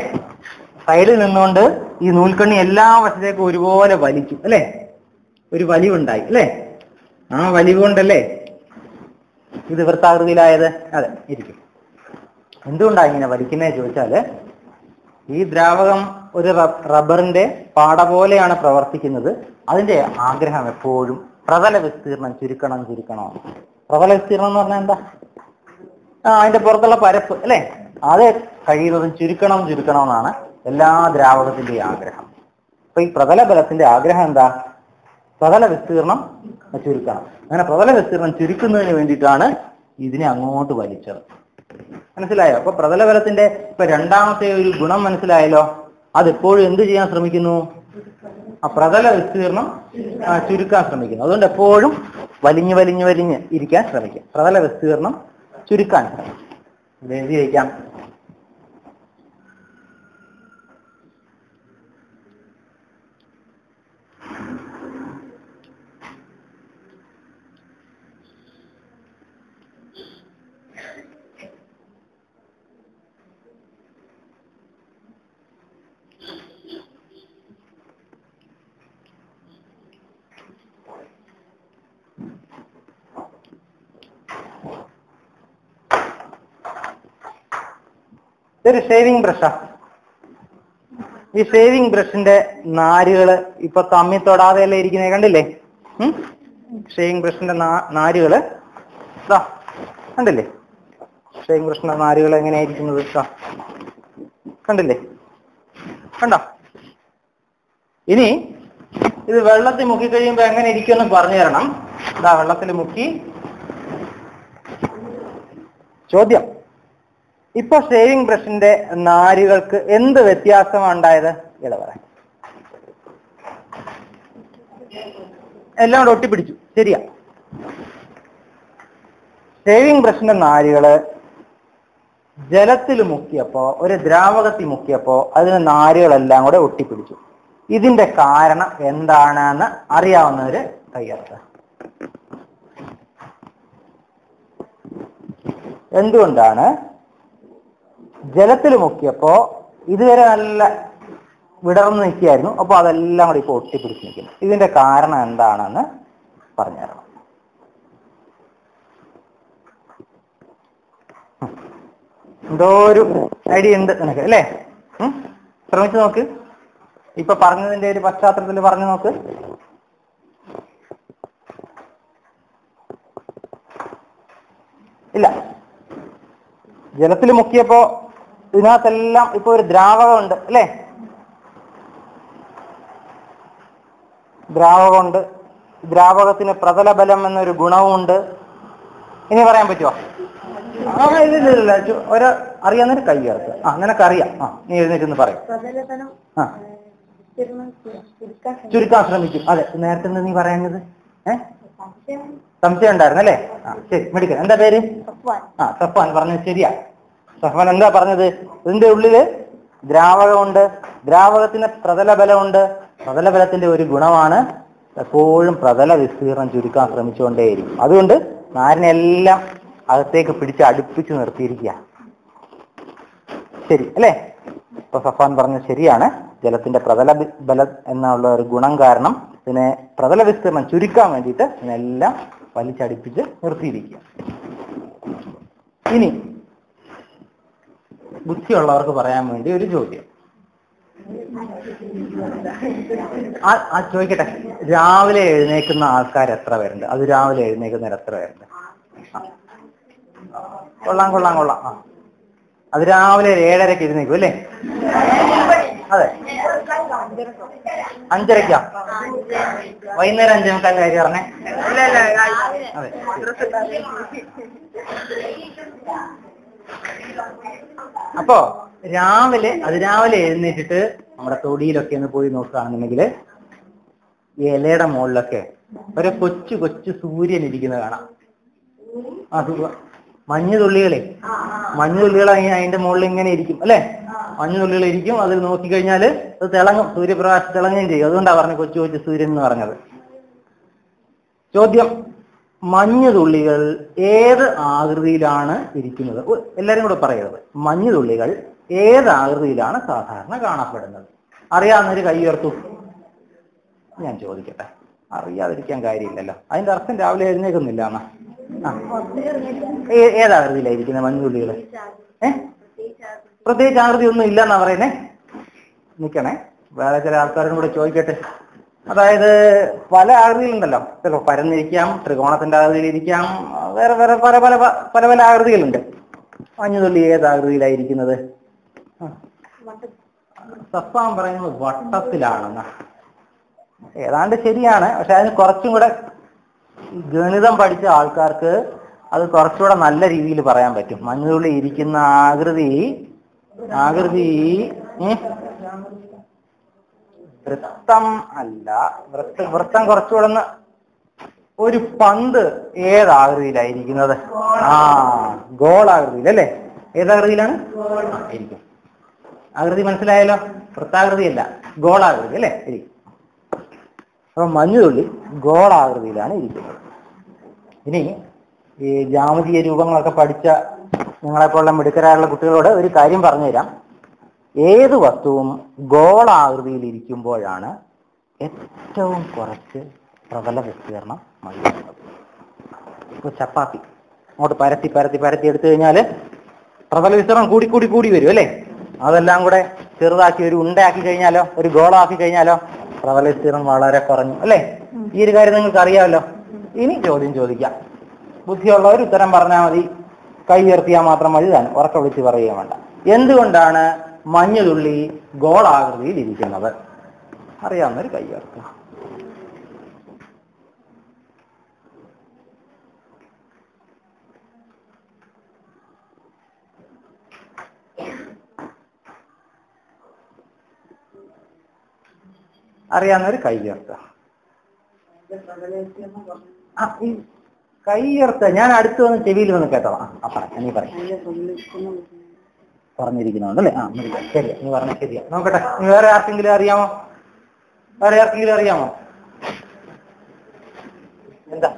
സൈഡിൽ നിന്നുകൊണ്ട് ഈ നൂൽക്കണ്ണി എല്ലാ വശത്തേക്കും ഒരുപോലെ വലിക്കും അല്ലേ? ഒരു വലിവുണ്ടായി അല്ലേ? ആ വലിവ് കൊണ്ടല്ലേ ഇത് വൃത്താകൃതിയിലായത്? അതെ ഇരിക്കും. എന്തുകൊണ്ടാണ് ഇങ്ങനെ വലിക്കുന്നത് ചോദിച്ചാൽ ഈ ദ്രാവകം ഒരു റബ്ബറിന്റെ പാട പോലെയാണ് പ്രവർത്തിക്കുന്നത്. അതിന്റെ ആഗ്രഹം എപ്പോഴും പ്രതല വിസ്തീർണം ചുരുക്കണം ചുരുക്കണം. പ്രതല വിസ്തീർണം എന്ന് പറഞ്ഞാൽ എന്താ? ആ അതിന്റെ പുറത്തുള്ള പരപ്പ് അല്ലേ? അത് കഴിയുന്നതും ചുരുക്കണം ചുരുക്കണം എന്നാണ് എല്ലാ ദ്രാവകത്തിന്റെയും ആഗ്രഹം. അപ്പൊ ഈ പ്രതല ബലത്തിന്റെ ആഗ്രഹം എന്താ? പ്രതല വിസ്തീർണം ചുരുക്കണം. അങ്ങനെ പ്രതല വിസ്തീർണം ചുരുക്കുന്നതിന് വേണ്ടിയിട്ടാണ് ഇതിനെ അങ്ങോട്ട് വലിച്ചത്. മനസ്സിലായോ? അപ്പൊ പ്രതല ബലത്തിന്റെ ഇപ്പൊ രണ്ടാമത്തെ ഒരു ഗുണം മനസ്സിലായല്ലോ? അതെപ്പോഴും എന്ത് ചെയ്യാൻ ശ്രമിക്കുന്നു? ആ പ്രതല വിസ്തീർണം ചുരുക്കാൻ ശ്രമിക്കുന്നു. അതുകൊണ്ട് എപ്പോഴും വലിഞ്ഞു വലിഞ്ഞു വലിഞ്ഞ് ഇരിക്കാൻ ശ്രമിക്കുക പ്രതല വിസ്തീർണം ചുരുക്കാൻ ശ്രമിക്കും. എഴുതി വയ്ക്കാം ഇതൊരു ഷേവിംഗ് ബ്രഷാ ഈ ഷേവിംഗ് ബ്രഷിന്റെ നാരുകൾ ഇപ്പൊ തമ്മി തൊടാതെയല്ലേ ഇരിക്കുന്നത് കണ്ടില്ലേ? ഷേവിംഗ് ബ്രഷിന്റെ നാരുകൾ. കണ്ടില്ലേ? ഷേവിംഗ് ബ്രഷിന്റെ നാരുകൾ എങ്ങനെയായിരിക്കുന്നത് കണ്ടില്ലേ? കണ്ടോ? ഇനി ഇത് വെള്ളത്തിൽ മുക്കി കഴിയുമ്പോ എങ്ങനെ ഇരിക്കുമെന്ന് പറഞ്ഞു തരണം. ഇതാ വെള്ളത്തിൽ മുക്കി. ചോദ്യം. ഇപ്പൊ ഷേവിംഗ് ബ്രഷിന്റെ നാരുകൾക്ക് എന്ത് വ്യത്യാസമാണ് ഉണ്ടായത്? പറയാം എല്ലാം കൂടെ ഒട്ടിപ്പിടിച്ചു. ശരിയാ. ഷേവിംഗ് ബ്രഷിന്റെ നാരുകൾ ജലത്തിൽ മുക്കിയപ്പോ ഒരു ദ്രാവകത്തിൽ മുക്കിയപ്പോ അതിന് നാരുകളെല്ലാം കൂടെ ഒട്ടിപ്പിടിച്ചു. ഇതിന്റെ കാരണം എന്താണെന്ന് അറിയാവുന്നവര് കയ്യർത്ത എന്തുകൊണ്ടാണ് ജലത്തിൽ മുക്കിയപ്പോ ഇതുവരെ നല്ല വിടർന്ന് നിൽക്കുകയായിരുന്നു. അപ്പോൾ അതെല്ലാം കൂടി ഇപ്പോൾ ഒട്ടിപ്പിടിച്ച് നിൽക്കുന്നു. ഇതിന്റെ കാരണം എന്താണെന്ന് പറഞ്ഞുതരണം. എന്തോ ഒരു ഐഡിയ ഉണ്ട് നിനക്ക് അല്ലേ? ശ്രമിച്ചു നോക്ക്. ഇപ്പൊ പറഞ്ഞതിന്റെ ഒരു പശ്ചാത്തലത്തിൽ പറഞ്ഞു നോക്ക്. ഇല്ല. ജലത്തിൽ മുക്കിയപ്പോ ഇതിനകത്തെല്ലാം ഇപ്പൊ ഒരു ദ്രാവകമുണ്ട് അല്ലെ? ദ്രാവകമുണ്ട്. ദ്രാവകത്തിന് പ്രതലബലം എന്നൊരു ഗുണവുമുണ്ട്. ഇനി പറയാൻ പറ്റുമോ ആ ഇല്ല ഒരു അറിയാവുന്നൊരു കൈ ചേർത്ത്. ആ നിനക്കറിയാം. ആ നീ എഴുന്നേറ്റ് പറയും. ആ. ചുരുക്കാൻ ശ്രമിക്കും. അതെ നേരത്തെ നീ പറയുന്നത് ഏഹ് സംശയം? ഉണ്ടായിരുന്നു അല്ലേ? ആ ശരി മെഡിക്കൽ എന്താ പേര്. ആ സപ്പാൻ പറഞ്ഞത് ശരിയാ. സഫാൻ എന്താ പറഞ്ഞത്? ഇതിന്റെ ഉള്ളിൽ ദ്രാവകമുണ്ട്. ദ്രാവകത്തിന് പ്രതല ബലമുണ്ട് പ്രതല ബലത്തിന്റെ ഒരു ഗുണമാണ് എപ്പോഴും പ്രതല വിസ്തീർണം ചുരുക്കാൻ ശ്രമിച്ചുകൊണ്ടേയിരിക്കും. അതുകൊണ്ട് നാരിനെല്ലാം അകത്തേക്ക് പിടിച്ച് അടുപ്പിച്ച് നിർത്തിയിരിക്കുക. ശരി അല്ലേ? ഇപ്പൊ സഫാൻ പറഞ്ഞത് ശരിയാണ്. ജലത്തിന്റെ പ്രതല ബലം എന്നുള്ള ഒരു ഗുണം കാരണം ഇതിനെ പ്രതല വിസ്തീർണം ചുരുക്കാൻ വേണ്ടിയിട്ട് ഇതിനെല്ലാം വലിച്ചടിപ്പിച്ച് നിർത്തിയിരിക്കുക. ഇനി ബുദ്ധിയുള്ളവർക്ക് പറയാൻ വേണ്ടി ഒരു ചോദ്യം. ആ ചോദിക്കട്ടെ. രാവിലെ എഴുന്നേക്കുന്ന ആൾക്കാർ എത്ര പേരുണ്ട്? അത് രാവിലെ എഴുന്നേക്കുന്നവർ എത്ര പേരുണ്ട്? കൊള്ളാം കൊള്ളാം കൊള്ളാം. ആ. അത് രാവിലെ ഏഴരക്ക് ഇരുന്നേക്കും അല്ലേ? അതെ. അഞ്ചരക്കാ വൈകുന്നേരം അഞ്ചേ മുക്കാൽ കാര്യം പറഞ്ഞേ? അതെ. അപ്പോ രാവിലെ അത് രാവിലെ എഴുന്നേറ്റിട്ട് നമ്മുടെ തൊടിയിലൊക്കെ ഒന്ന് പോയി നോക്കുകയാണെന്നുണ്ടെങ്കിൽ ഇലയുടെ മുകളിലൊക്കെ ഒരു കൊച്ചു കൊച്ചു സൂര്യൻ ഇരിക്കുന്നത് കാണാം. ആ മഞ്ഞുതുള്ളികളെ മഞ്ഞുതുള്ളികൾ അതിന്റെ മുകളിൽ ഇങ്ങനെ ഇരിക്കും അല്ലെ? മഞ്ഞുതുള്ളികൾ ഇരിക്കും അതിൽ നോക്കിക്കഴിഞ്ഞാൽ അത് തിളങ്ങും സൂര്യപ്രകാശം തിളങ്ങുകയും ചെയ്യും. അതുകൊണ്ടാണ് പറഞ്ഞത് കൊച്ചു കൊച്ചു സൂര്യൻ എന്ന് പറഞ്ഞത്. ചോദ്യം. മഞ്ഞ് തുള്ളികൾ ഏത് ആകൃതിയിലാണ് ഇരിക്കുന്നത്? എല്ലാവരും കൂടെ പറയരുത്. മഞ്ഞുതുള്ളികൾ ഏത് ആകൃതിയിലാണ് സാധാരണ കാണപ്പെടുന്നത്? അറിയാവുന്നൊരു കൈ ഉയർത്തു. ഞാൻ ചോദിക്കട്ടെ. അറിയാതിരിക്കാൻ കാര്യമില്ലല്ലോ. അതിന്റെ അർത്ഥം രാവിലെ എഴുന്നേക്കുന്നില്ല എന്നാ. ഏതാകൃതിയിലായിരിക്കുന്നത് മഞ്ഞുള്ളികൾ ഏ? പ്രത്യേകിച്ച് ആകൃതി ഒന്നും ഇല്ലെന്നാ പറയുന്നേ. നിക്കണേ. വേറെ ചില ആൾക്കാരും കൂടെ ചോദിക്കട്ടെ. അതായത് പല ആകൃതിയിലുണ്ടല്ലോ ചിലപ്പോൾ പരന്നിരിക്കാം ത്രികോണത്തിന്റെ ആകൃതിയിലിരിക്കാം വേറെ വേറെ പല പല പല പല ആകൃതികളുണ്ട്. മഞ്ഞുതുള്ളി ഏത് ആകൃതിയിലായിരിക്കുന്നത്? ആ. സഫാൻ പറയുന്നത് വട്ടത്തിലാണെന്ന്. ഏതാണ്ട് ശരിയാണ്. പക്ഷെ അതിന് കുറച്ചും കൂടെ ഗണിതം പഠിച്ച ആൾക്കാർക്ക് അത് കുറച്ചുകൂടെ നല്ല രീതിയിൽ പറയാൻ പറ്റും. മഞ്ഞുതുള്ളി ഇരിക്കുന്ന ആകൃതി ആകൃതി വൃത്തം അല്ല. വൃത്ത വൃത്തം കുറച്ചുകൂടെ ഒരു പന്ത് ഏതാകൃതിയിലായിരിക്കുന്നത്? ആ ഗോളാകൃതിയിൽ അല്ലേ? ഏതാകൃതിയിലാണ്? ഇരിക്കും ആകൃതി മനസ്സിലായല്ലോ? വൃത്താകൃതിയല്ല ഗോളാകൃതി അല്ലേ? ഇരിക്കും അപ്പൊ മഞ്ഞുതുള്ളി ഗോളാകൃതിയിലാണ് ഇരിക്കുന്നത്. ഇനി ഈ ജാമതീയ രൂപങ്ങളൊക്കെ പഠിച്ച നിങ്ങളെപ്പോലുള്ള മിടുക്കരായുള്ള കുട്ടികളോട് ഒരു കാര്യം പറഞ്ഞുതരാം. ഏത് വസ്തുവും ഗോളാകൃതിയിൽ ഇരിക്കുമ്പോഴാണ് ഏറ്റവും കുറച്ച് പ്രബല വിസ്തീർണം മതിയാകുന്നത്. ഇപ്പൊ ചപ്പാത്തി അങ്ങോട്ട് പരത്തി പരത്തി പരത്തി എടുത്തു കഴിഞ്ഞാൽ പ്രബല വിസ്തീർണം കൂടി കൂടി കൂടി വരും അല്ലേ? അതെല്ലാം കൂടെ ചെറുതാക്കി ഒരു ഉണ്ടയാക്കി കഴിഞ്ഞാലോ ഒരു ഗോളാക്കി കഴിഞ്ഞാലോ പ്രബല വിസ്തീർണം വളരെ കുറഞ്ഞു അല്ലേ? ഈ ഒരു കാര്യം നിങ്ങൾക്ക് അറിയാമല്ലോ. ഇനി ചോദ്യം ചോദിക്കാം. ബുദ്ധിയുള്ളവർ ഉത്തരം പറഞ്ഞാൽ മതി. കൈ ഉയർത്തിയാൽ മാത്രം മതി താൻ. ഉറക്കം വിളിച്ച് പറയുകയും വേണ്ട. എന്തുകൊണ്ടാണ് മഞ്ഞുതുള്ളി ഗോളാകൃതിയിൽ ഇരിക്കുന്നത്. അറിയാവുന്നൊരു കൈ ഉയർത്തുക അറിയാവുന്നൊരു കൈ ഉയർത്തുക ആ, ഈ കൈ ഞാൻ അടുത്ത് വന്ന് ചെവിയിൽ വന്ന് കേട്ടോ. ആ, ആ നീ നീ പറ പറഞ്ഞിരിക്കുന്നുണ്ടല്ലേ ആ. ശരി നീ പറഞ്ഞ ശരിയാ. നോക്കട്ടെ വേറെ ആർക്കെങ്കിലും അറിയാമോ? വേറെ ആർക്കെങ്കിലും അറിയാമോ? എന്താ?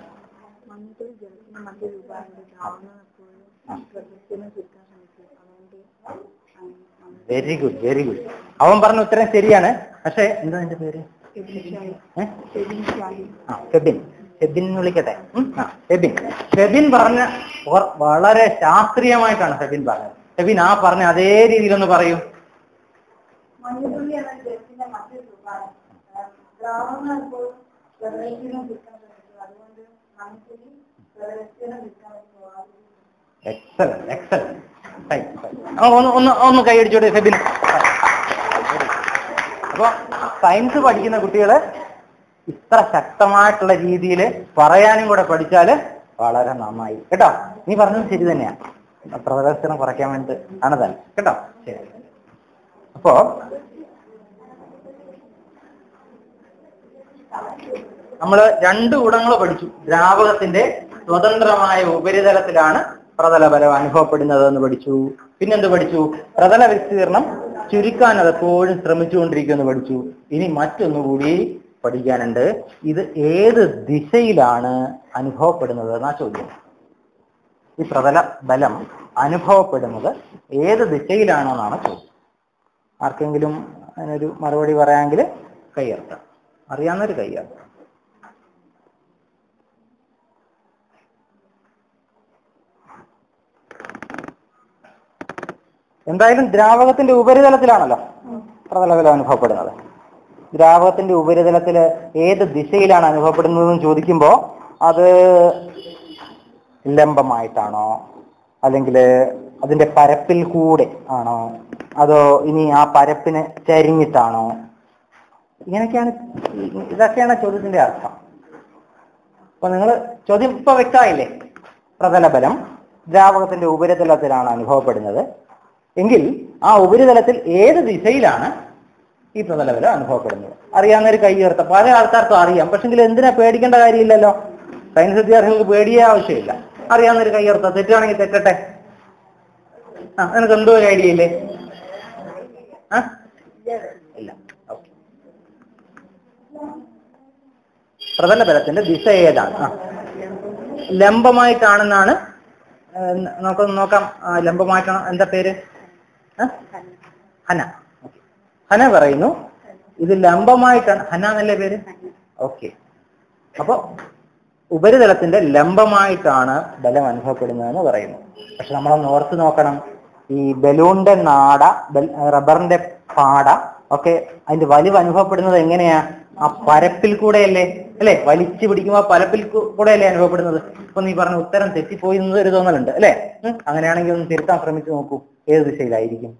Very good very good. അവൻ പറഞ്ഞ ഉത്തരം ശരിയാണ്. പക്ഷെ എന്താ നിന്റെ പേര്? എന്ന് വിളിക്കട്ടെ? ആ ഷെബിൻ ഷെബിൻ പറഞ്ഞ വളരെ ശാസ്ത്രീയമായിട്ടാണ് ഷെബിൻ പറഞ്ഞത്. ഫെബിൻ ആ പറഞ്ഞ അതേ രീതിയിലൊന്ന് പറയൂ. എക്സലന്റ് എക്സലന്റ് ഒന്ന് ഒന്ന് ഒന്ന് കൈയടിച്ചോട്ടെ ഫെബിൻ അപ്പൊ സയൻസ് പഠിക്കുന്ന കുട്ടികൾ ഇത്ര ശക്തമായിട്ടുള്ള രീതിയിൽ പറയാനും കൂടെ പഠിച്ചാൽ വളരെ നന്നായി. കേട്ടോ? നീ പറഞ്ഞത് ശരി തന്നെയാണ് പ്രദർശനം കുറയ്ക്കാൻ വേണ്ടി ആണ് തന്നെ കേട്ടോ? ശരി. അപ്പോ നമ്മൾ രണ്ട് ഗുണങ്ങൾ പഠിച്ചു. ദ്രാവകത്തിന്റെ സ്വതന്ത്രമായ ഉപരിതലത്തിലാണ് പ്രതലബലം അനുഭവപ്പെടുന്നത് എന്ന് പഠിച്ചു. പിന്നെന്ത് പഠിച്ചു? പ്രതല വിസ്തീർണം ചുരുക്കാൻ അത് എപ്പോഴും ശ്രമിച്ചുകൊണ്ടിരിക്കുമെന്ന് പഠിച്ചു. ഇനി മറ്റൊന്നുകൂടി പഠിക്കാനുണ്ട്. ഇത് ഏത് ദിശയിലാണ് അനുഭവപ്പെടുന്നത് എന്നാ ചോദ്യം. ഈ പ്രതല ബലം അനുഭവപ്പെടുന്നത് ഏത് ദിശയിലാണെന്നാണ് ചോദ്യം. ആർക്കെങ്കിലും അതിനൊരു മറുപടി പറയാമെങ്കിൽ കൈയർത്താം അറിയാവുന്നൊരു കൈയർത്താം എന്തായാലും ദ്രാവകത്തിന്റെ ഉപരിതലത്തിലാണല്ലോ പ്രതലബലം അനുഭവപ്പെടുന്നത്. ദ്രാവകത്തിന്റെ ഉപരിതലത്തിൽ ഏത് ദിശയിലാണ് അനുഭവപ്പെടുന്നതെന്ന് ചോദിക്കുമ്പോൾ അത് ലംബമായിട്ടാണോ? അല്ലെങ്കിൽ അതിന്റെ പരപ്പിൽ കൂടെ ആണോ? അതോ ഇനി ആ പരപ്പിനെ ചരിഞ്ഞിട്ടാണോ? ഇങ്ങനെയൊക്കെയാണ് ഇതൊക്കെയാണ് ചോദ്യത്തിന്റെ അർത്ഥം. അപ്പൊ നിങ്ങൾ ചോദ്യം ഇപ്പൊ വ്യക്തമായില്ലേ? പ്രതലബലം ദ്രാവകത്തിന്റെ ഉപരിതലത്തിലാണ് അനുഭവപ്പെടുന്നത്. എങ്കിൽ ആ ഉപരിതലത്തിൽ ഏത് ദിശയിലാണ് ഈ പ്രതലബലം അനുഭവപ്പെടുന്നത്? അറിയാവുന്ന ഒരു കൈ ഉയർത്ത പല ആൾക്കാർക്കും അറിയാം. പക്ഷെങ്കിൽ എന്തിനാ പേടിക്കേണ്ട കാര്യമില്ലല്ലോ? സയൻസ് വിദ്യാർത്ഥികൾക്ക് പേടിയേ ആവശ്യമില്ല. അറിയാവുന്ന ഒരു തെറ്റുവാണെങ്കിൽ തെറ്റട്ടെ. ആ നിനക്ക് എന്തോ ഒരു ഐഡിയ ഇല്ലേ? ആ? ഇല്ല. ഓക്കെ. പ്രതലബലത്തിന്റെ ദിശ ഏതാണ്? ആ. ലംബമായിട്ടാണെന്നാണ് ആ, നമുക്കൊന്ന് നോക്കാം. ലംബമായിട്ടാണ്? എന്താ പേര്? ഹന. ഹന പറയുന്നു. ഇത് ലംബമായിട്ടാണ്. ഹന എന്നല്ലേ പേര്? ഓക്കെ. അപ്പൊ ഉപരിതലത്തിന്റെ ലംബമായിട്ടാണ് ബലം അനുഭവപ്പെടുന്നതെന്ന് പറയുന്നു. പക്ഷെ നമ്മൾ ഓർത്ത് നോക്കണം. ഈ ബലൂണിന്റെ നാട റബ്ബറിന്റെ പാട ഒക്കെ അതിന്റെ വലിവ് അനുഭവപ്പെടുന്നത് എങ്ങനെയാ? ആ പരപ്പിൽ കൂടെയല്ലേ? അല്ലെ? വലിച്ചു പിടിക്കുമ്പോൾ പരപ്പിൽ കൂടെയല്ലേ അനുഭവപ്പെടുന്നത്? ഇപ്പൊ നീ പറഞ്ഞ ഉത്തരം തെറ്റിപ്പോയി എന്ന് ഒരു തോന്നലുണ്ട് അല്ലെ? അങ്ങനെയാണെങ്കിൽ ഒന്ന് തിരുത്താൻ ശ്രമിച്ചു നോക്കൂ. ഏത് ദിശയിലായിരിക്കും?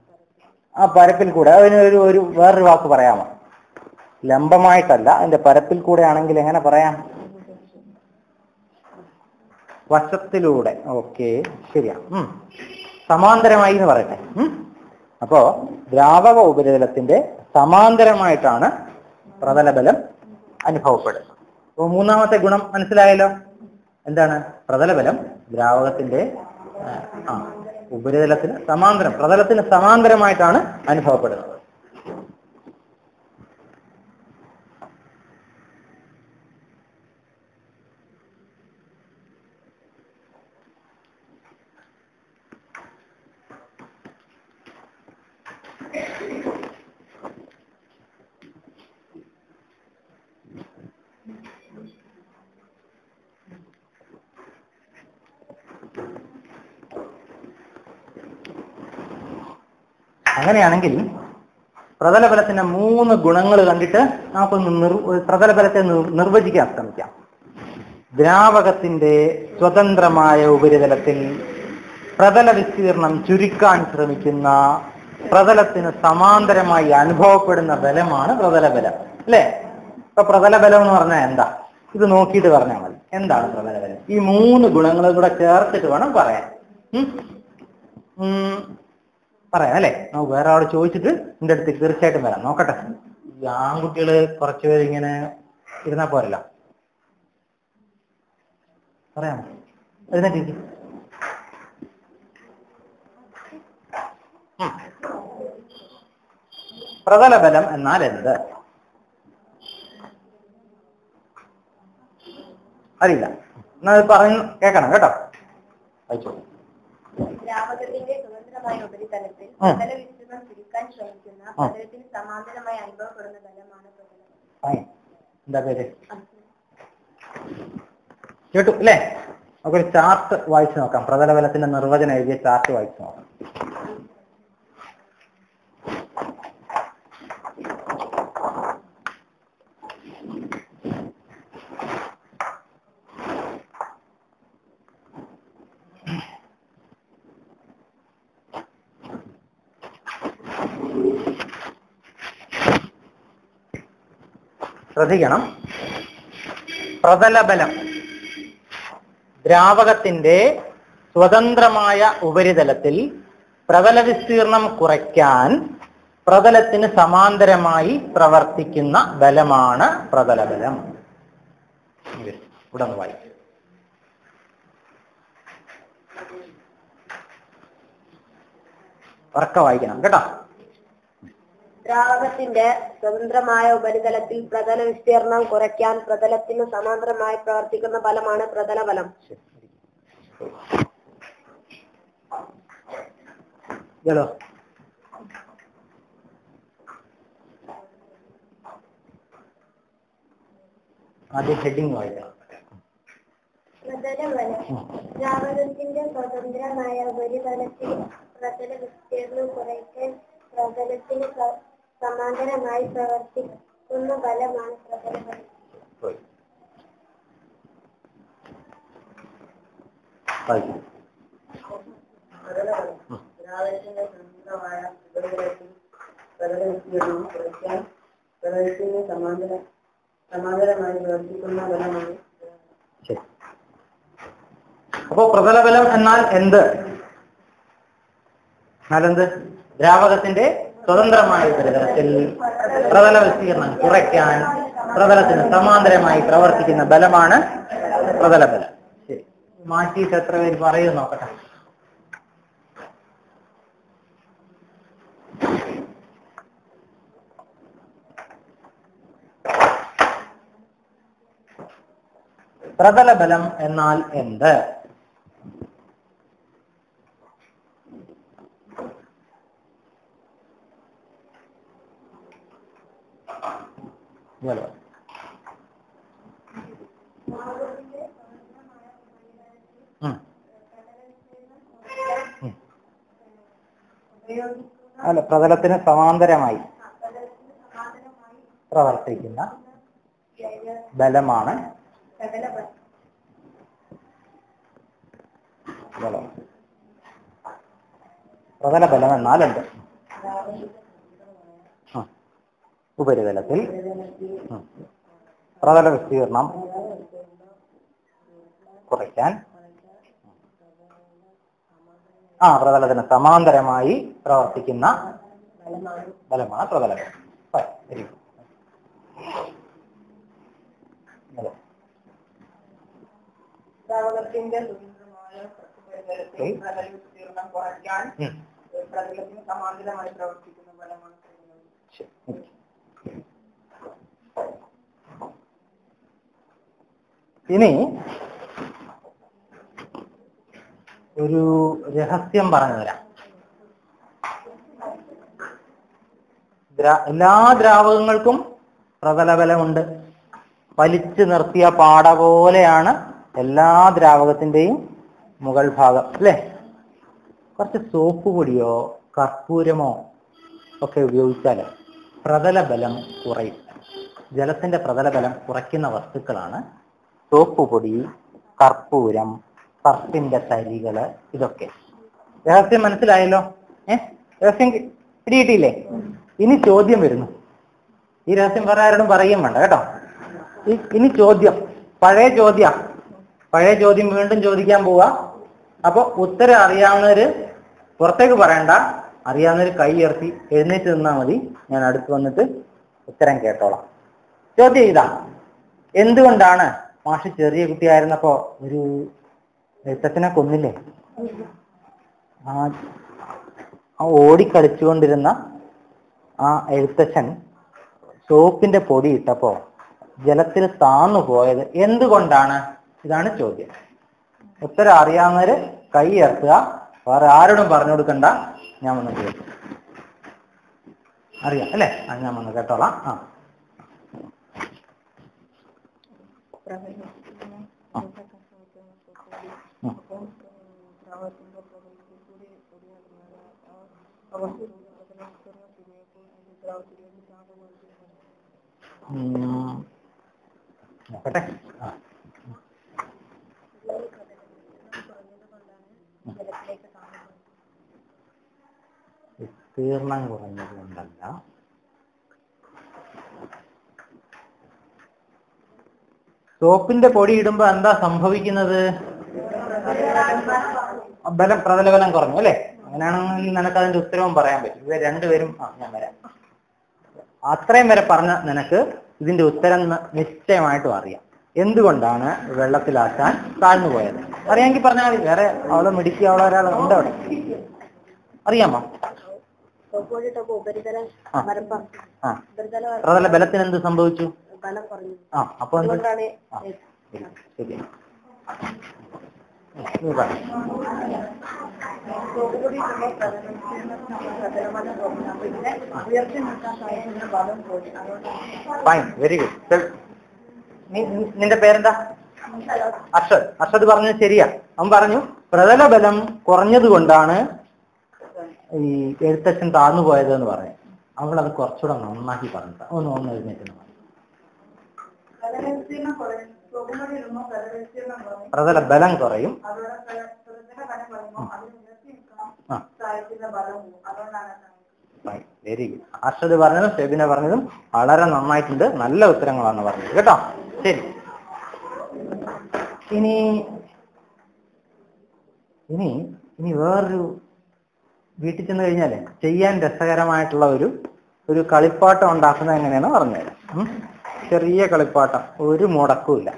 ആ പരപ്പിൽ കൂടെ. അതിന് ഒരു ഒരു വേറൊരു വാക്ക് പറയാമോ? ലംബമായിട്ടല്ല. അതിന്റെ പരപ്പിൽ കൂടെ ആണെങ്കിൽ എങ്ങനെ പറയാം? വശത്തിലൂടെ. ഓക്കെ ശരിയാ. സമാന്തരമായി എന്ന് പറയട്ടെ. അപ്പോ ദ്രാവക ഉപരിതലത്തിന്റെ സമാന്തരമായിട്ടാണ് പ്രതലബലം അനുഭവപ്പെടുന്നത്. അപ്പോ മൂന്നാമത്തെ ഗുണം മനസ്സിലായല്ലോ? എന്താണ്? പ്രതലബലം ദ്രാവകത്തിന്റെ ആ ഉപരിതലത്തിന് സമാന്തരം പ്രതലത്തിന് സമാന്തരമായിട്ടാണ് അനുഭവപ്പെടുന്നത്. അങ്ങനെയാണെങ്കിൽ പ്രതലബലത്തിന്റെ മൂന്ന് ഗുണങ്ങൾ കണ്ടിട്ട് നമുക്കൊന്ന് പ്രതലബലത്തെ നിർവചിക്കാൻ ശ്രമിക്കാം. ദ്രാവകത്തിന്റെ സ്വതന്ത്രമായ ഉപരിതലത്തിൽ പ്രതല വിസ്തീർണം ചുരുക്കാൻ ശ്രമിക്കുന്ന പ്രതലത്തിന് സമാന്തരമായി അനുഭവപ്പെടുന്ന ബലമാണ് പ്രതലബലം. അല്ലേ? ഇപ്പൊ പ്രതലബലം എന്ന് പറഞ്ഞാൽ എന്താ? ഇത് നോക്കിയിട്ട് പറഞ്ഞാൽ മതി. എന്താണ് പ്രതലബലം? ഈ മൂന്ന് ഗുണങ്ങളും കൂടെ ചേർത്തിട്ട് വേണം പറയാൻ. പറയാം അല്ലേ? നമുക്ക് വേറെ ആളോട് ചോദിച്ചിട്ട് നിന്റെ അടുത്ത് തീർച്ചയായിട്ടും വരാം. നോക്കട്ടെ. ഈ ആൺകുട്ടികൾ കുറച്ചുപേര് ഇങ്ങനെ ഇരുന്നാ പോരല്ലോ. പറയാമോ? എഴുന്നേറ്റ് പ്രതലബലം എന്നാൽ എന്ത്? അറിയില്ല. എന്നാ പറഞ്ഞു കേക്കണം കേട്ടോ. വായിച്ചോളൂ. ദ്രാവകത്തിന്റെ സ്വതന്ത്രമായ ഉപരിതലത്തിൽ ആ. പ്രതല വിസ്തീർണം ചുരുക്കാൻ ശ്രമിക്കുന്ന ആ. പ്രതലത്തിന് സമാന്തരമായി അനുഭവപ്പെടുന്ന ബലമാണ് പ്രതലം. എന്താ പേര്? കേട്ടു അല്ലേ? നമുക്കൊരു ചാർട്ട് വായിച്ചു നോക്കാം. പ്രതലബലത്തിന്റെ നിർവചനം എഴുതിയ ചാർട്ട് വായിച്ചു നോക്കാം. ശ്രദ്ധിക്കണം. പ്രതലബലം. ദ്രാവകത്തിന്റെ സ്വതന്ത്രമായ ഉപരിതലത്തിൽ പ്രതല വിസ്തീർണം കുറയ്ക്കാൻ പ്രതലത്തിന് സമാന്തരമായി പ്രവർത്തിക്കുന്ന ബലമാണ് പ്രതലബലം. ഇവിടെ ഒന്ന് വായിക്കും. ഉറക്ക വായിക്കണം കേട്ടോ. ദ്രാവകത്തിന്റെ സ്വതന്ത്രമായ ഉപരിതലത്തിൽ പ്രതല വിസ്തീർണം കുറയ്ക്കാൻ പ്രതലത്തിന് സമാന്തരമായി പ്രവർത്തിക്കുന്ന ഫലമാണ് പ്രതല ഫലം ആദ്യം ഹെഡിങ് ദ്രാവകത്തിന്റെ സ്വതന്ത്രമായ ഉപരിതലത്തിൽ പ്രതല വിസ്തീർണം കുറയ്ക്കാൻ പ്രതലത്തിന് സമാന്തരമായി പ്രവർത്തിക്കുന്ന സമാന്തര സമാന്തരമായി പ്രവർത്തിക്കുന്ന ബലമാണ് അപ്പോ പ്രതലബലം എന്നാൽ എന്ത്? എന്നാലെന്ത് ദ്രാവകത്തിന്റെ സ്വതന്ത്രമായ ഉപരിതലത്തിൽ പ്രതല വിസ്തീർണം കുറയ്ക്കാൻ പ്രതലത്തിന് സമാന്തരമായി പ്രവർത്തിക്കുന്ന ബലമാണ് പ്രതലബലം ശരി. മാറ്റിയിട്ട് എത്ര പേര് പറയും നോക്കട്ടെ. പ്രതലബലം എന്നാൽ എന്ത്? ഇതുപോലെ. ഉം. ഉം. അല്ല പ്രതലത്തിന് സമാന്തരമായി പ്രവർത്തിക്കുന്ന ബലമാണ് ബലം പ്രതല ബലം ആ. ഉപരിതലത്തിൽ. പ്രതല വിസ്തീർണം കുറയ്ക്കാൻ ആ പ്രതലത്തിന് സമാന്തരമായി പ്രവർത്തിക്കുന്ന ബലമാണ് പ്രതലം. ദ്രാവകത്തിന്റെ കുറയ്ക്കാൻ. പ്രതലത്തിന് സമാന്തരമായി പ്രവർത്തിക്കുന്ന ബലമാണ് പ്രതലബലം. ശരി. ഉം. ഇനി ഒരു രഹസ്യം പറഞ്ഞു തരാം. എല്ലാ ദ്രാവകങ്ങൾക്കും പ്രതലബലമുണ്ട്. വലിച്ചു നിർത്തിയ പാട പോലെയാണ് എല്ലാ ദ്രാവകത്തിന്റെയും മുകൾ ഭാഗം അല്ലേ? കുറച്ച് സോപ്പ് പൊടിയോ കർപ്പൂരമോ ഒക്കെ ഉപയോഗിച്ചാൽ പ്രതലബലം കുറയും. ജലത്തിന്റെ പ്രതലബലം കുറയ്ക്കുന്ന വസ്തുക്കളാണ് സോപ്പ് പൊടി കർപ്പൂരം പർപ്പിന്റെ തരികൾ ഇതൊക്കെ. രഹസ്യം മനസ്സിലായല്ലോ? ഏഹ് രഹസ്യം പിടിയിട്ടില്ലേ ഇനി ചോദ്യം വരുന്നു. ഈ രഹസ്യം വേറെ ആരോടും പറയുകയും വേണ്ട കേട്ടോ. ഇനി ചോദ്യം. പഴയ ചോദ്യം. പഴയ ചോദ്യം വീണ്ടും ചോദിക്കാൻ പോവാ. അപ്പൊ ഉത്തരം അറിയാവുന്നവര് പുറത്തേക്ക് പറയണ്ട. അറിയാവുന്നവര് കൈ ഉയർത്തി എഴുന്നേറ്റ് നിന്നാ മതി. ഞാൻ അടുത്ത് വന്നിട്ട് ഉത്തരം കേട്ടോളാം. ചോദ്യം ഇതാ. എന്തുകൊണ്ടാണ് മാഷ് ചെറിയ കുട്ടിയായിരുന്നപ്പോ ഒരു എഴുത്തച്ഛനെ കൊന്നില്ലേ? ആ ഓടിക്കളിച്ചുകൊണ്ടിരുന്ന ആ എഴുത്തച്ഛൻ സോപ്പിന്റെ പൊടി ഇട്ടപ്പോ ജലത്തിൽ താന്നു പോയത് എന്തുകൊണ്ടാണ്? ഇതാണ് ചോദ്യം. ഉത്തരം അറിയാവുന്നവര് കൈ ഉയർത്തുക. വേറെ ആരോടും പറഞ്ഞു കൊടുക്കണ്ട. ഞാൻ വന്ന് കേട്ടു അറിയാം അല്ലേ? ഞാൻ വന്ന് കേട്ടോളാം. ആ. നോക്കട്ടെ വിസ്തീർണം കുറഞ്ഞത് കൊണ്ടല്ല സോപ്പിന്റെ പൊടി ഇടുമ്പോ എന്താ സംഭവിക്കുന്നത്? ബലം പ്രതലബലം കുറഞ്ഞു അല്ലെ? അങ്ങനെയാണെങ്കിൽ നിനക്ക് അതിന്റെ ഉത്തരവും പറയാൻ പറ്റും. ഇവർ രണ്ടുപേരും ആ ഞാൻ വരാം. അത്രയും വരെ പറഞ്ഞ നിനക്ക് ഇതിന്റെ ഉത്തരം നിശ്ചയമായിട്ടും അറിയാം. എന്തുകൊണ്ടാണ് വെള്ളത്തിലാക്കാൻ താഴ്ന്നു പോയത്? അറിയാമെങ്കിൽ പറഞ്ഞാൽ മതി. വേറെ അവളെ മിടുക്കി അവളെ ഒരാൾ ഉണ്ട് അവിടെ. അറിയാമോ? പ്രതല ബലത്തിന് എന്ത് സംഭവിച്ചു? ബലം കുറഞ്ഞു. ആ അപ്പൊ എന്ത്? അതുകൊണ്ടാണ് ശരി, ഫൈൻ വെരി ഗുഡ് നിന്റെ പേരെന്താ? അർഷദ്. അർഷദ് പറഞ്ഞത് ശരിയാ. അവൻ പറഞ്ഞു പ്രതലബലം കുറഞ്ഞത് കൊണ്ടാണ് ഈ എഴുത്തച്ഛൻ താഴ്ന്നു പോയത് എന്ന് പറയാം. അവളത് കുറച്ചുകൂടെ നന്നാക്കി പറഞ്ഞു ഒന്ന് ഒന്ന് എഴുന്നേറ്റ് കൂടും ബലം കുറയും. വെരി ഗുഡ് അർഷദ് പറഞ്ഞതും ഷെബിന പറഞ്ഞതും വളരെ നന്നായിട്ടുണ്ട്. നല്ല ഉത്തരങ്ങളാണ് പറഞ്ഞത്. കേട്ടോ? ശരി. ഇനി ഇനി ഇനി വേറൊരു വീട്ടിൽ ചെന്ന് കഴിഞ്ഞാലേ ചെയ്യാൻ രസകരമായിട്ടുള്ള ഒരു ഒരു കളിപ്പാട്ടം ഉണ്ടാക്കുന്നത് എങ്ങനെയാണെന്ന് പറഞ്ഞുതരാം. ചെറിയ കളിപ്പാട്ടം. ഒരു മുടക്കുമില്ല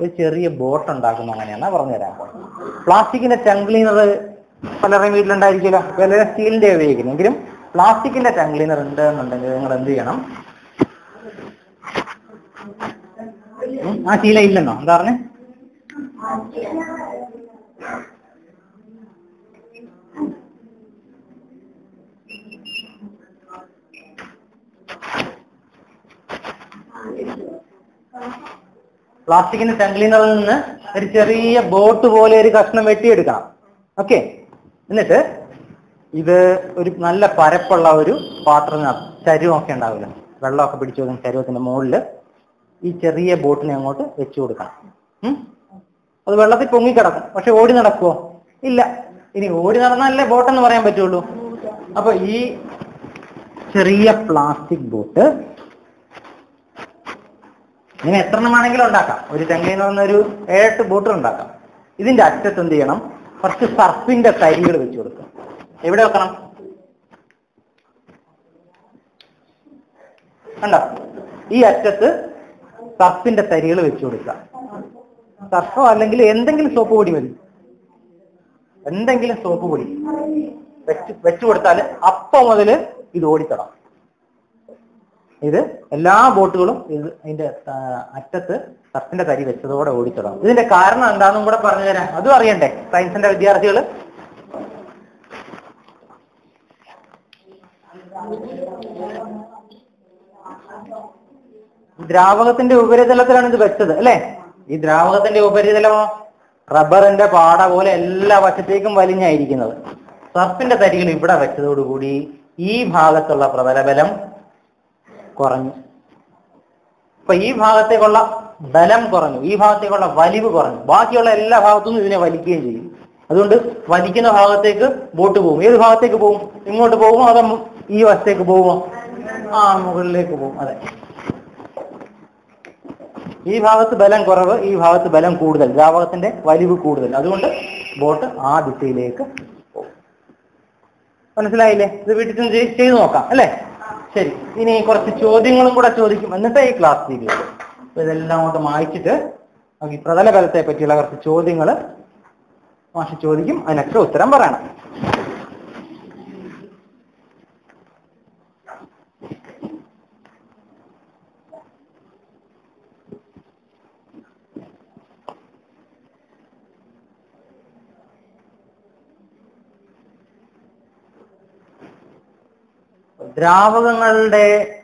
ഒരു ചെറിയ ബോട്ട് ഉണ്ടാക്കുന്ന അങ്ങനെയാണ് പറഞ്ഞുതരാൻ പോകുന്നത് പ്ലാസ്റ്റിക്കിന്റെ ടങ് ക്ലീനർ പലരുടെയും വീട്ടിലുണ്ടായിരിക്കില്ല. വില സ്റ്റീലിന്റെ ഉപയോഗിക്കുന്നെങ്കിലും പ്ലാസ്റ്റിക്കിന്റെ ടങ് ക്ലീനർ ഉണ്ട് എന്നുണ്ടെങ്കിൽ നിങ്ങൾ എന്ത് ചെയ്യണം? ആ ശീല ഇല്ലെന്നോ? എന്താ പറഞ്ഞേ? പ്ലാസ്റ്റിക്കിന്റെ ടങ് ക്ലീനറിൽ നിന്ന് ഒരു ചെറിയ ബോട്ട് പോലെ ഒരു കഷ്ണം വെട്ടിയെടുക്കണം. ഓക്കെ? എന്നിട്ട് ഇത് ഒരു നല്ല പരപ്പുള്ള ഒരു പാത്രത്തിനകത്ത് ചരുവമൊക്കെ ഉണ്ടാവില്ല. വെള്ളമൊക്കെ പിടിച്ചു വെക്കുന്ന ചരുവത്തിന്റെ മുകളിൽ ഈ ചെറിയ ബോട്ടിനെ അങ്ങോട്ട് വെച്ചു കൊടുക്കണം. അത് വെള്ളത്തിൽ പൊങ്ങി കിടക്കും. പക്ഷെ ഓടി നടക്കുവോ? ഇല്ല. ഇനി ഓടി നടന്നാലല്ലേ ബോട്ടെന്ന് പറയാൻ പറ്റുള്ളൂ. അപ്പൊ ഈ ചെറിയ പ്ലാസ്റ്റിക് ബോട്ട് ഇങ്ങനെ എത്ര എണ്ണമാണെങ്കിലും ഉണ്ടാക്കാം. ഒരു തെങ്ങയിൽ നിന്ന് ഒരു ഏഴെട്ട് ബോട്ടിൽ ഉണ്ടാക്കാം. ഇതിന്റെ അറ്റത്ത് എന്ത് ചെയ്യണം? കുറച്ച് സർഫിന്റെ തരികൾ വെച്ച് കൊടുക്കാം. എവിടെ വെക്കണം? കണ്ടോ? ഈ അറ്റത്ത് സർഫിന്റെ തരികൾ വെച്ച് കൊടുക്കുക സർഫോ അല്ലെങ്കിൽ എന്തെങ്കിലും സോപ്പ് പൊടി മതി. എന്തെങ്കിലും സോപ്പ് പൊടി. വെച്ച് വെച്ചു കൊടുത്താൽ അപ്പൊ മുതൽ ഇത് ഓടിത്തടാം. ഇത് എല്ലാ ബോട്ടുകളും ഇത് അതിന്റെ അറ്റത്ത് സർഫിന്റെ തരി വെച്ചതോടെ ഓടിത്തുടങ്ങും ഇതിന്റെ കാരണം എന്താണെന്നും കൂടെ പറഞ്ഞു തരാം. അതും അറിയണ്ടേ? സയൻസിന്റെ വിദ്യാർത്ഥികൾ? ദ്രാവകത്തിന്റെ ഉപരിതലത്തിലാണ് ഇത് വെച്ചത് അല്ലെ? ഈ ദ്രാവകത്തിന്റെ ഉപരിതലമോ റബ്ബറിന്റെ പാട പോലെ എല്ലാ വശത്തേക്കും വലിഞ്ഞായിരിക്കുന്നത്. സർഫിന്റെ തരികൾ ഇവിടെ വെച്ചതോടുകൂടി ഈ ഭാഗത്തുള്ള പ്രതലബലം കുറഞ്ഞു. അപ്പൊ ഈ ഭാഗത്തേക്കുള്ള ബലം കുറഞ്ഞു. ഈ ഭാഗത്തേക്കുള്ള വലിവ് കുറഞ്ഞു. ബാക്കിയുള്ള എല്ലാ ഭാഗത്തുനിന്നും ഇതിനെ വലിക്കുകയും ചെയ്യും. അതുകൊണ്ട് വലിക്കുന്ന ഭാഗത്തേക്ക് ബോട്ട് പോകും. ഏത് ഭാഗത്തേക്ക് പോകും? ഇങ്ങോട്ട് പോകുമോ അതോ ഈ വശത്തേക്ക് പോകുമോ? ആ മുകളിലേക്ക് പോകും. അതെ. ഈ ഭാഗത്ത് ബലം കുറവ് ഈ ഭാഗത്ത് ബലം കൂടുതൽ. ദ്രാവകത്തിന്റെ വലിവ് കൂടുതൽ. അതുകൊണ്ട് ബോട്ട് ആ ദിശയിലേക്ക് പോകും. മനസ്സിലായില്ലേ? ഇത് വീട്ടിൽ ചെയ്തു നോക്കാം അല്ലേ? ശരി ഇനി കുറച്ച് ചോദ്യങ്ങളും കൂടെ ചോദിക്കും. എന്നിട്ട് ഈ ക്ലാസ് തിരിയുള്ളൂ അപ്പൊ ഇതെല്ലാം അങ്ങോട്ട് മായ്ച്ചിട്ട് നമുക്ക് ഈ പ്രതല ബലത്തെ പറ്റിയുള്ള കുറച്ച് ചോദ്യങ്ങൾ മാഷ് ചോദിക്കും. അതിനൊക്കെ ഉത്തരം പറയണം. ദ്രാവകങ്ങളുടെ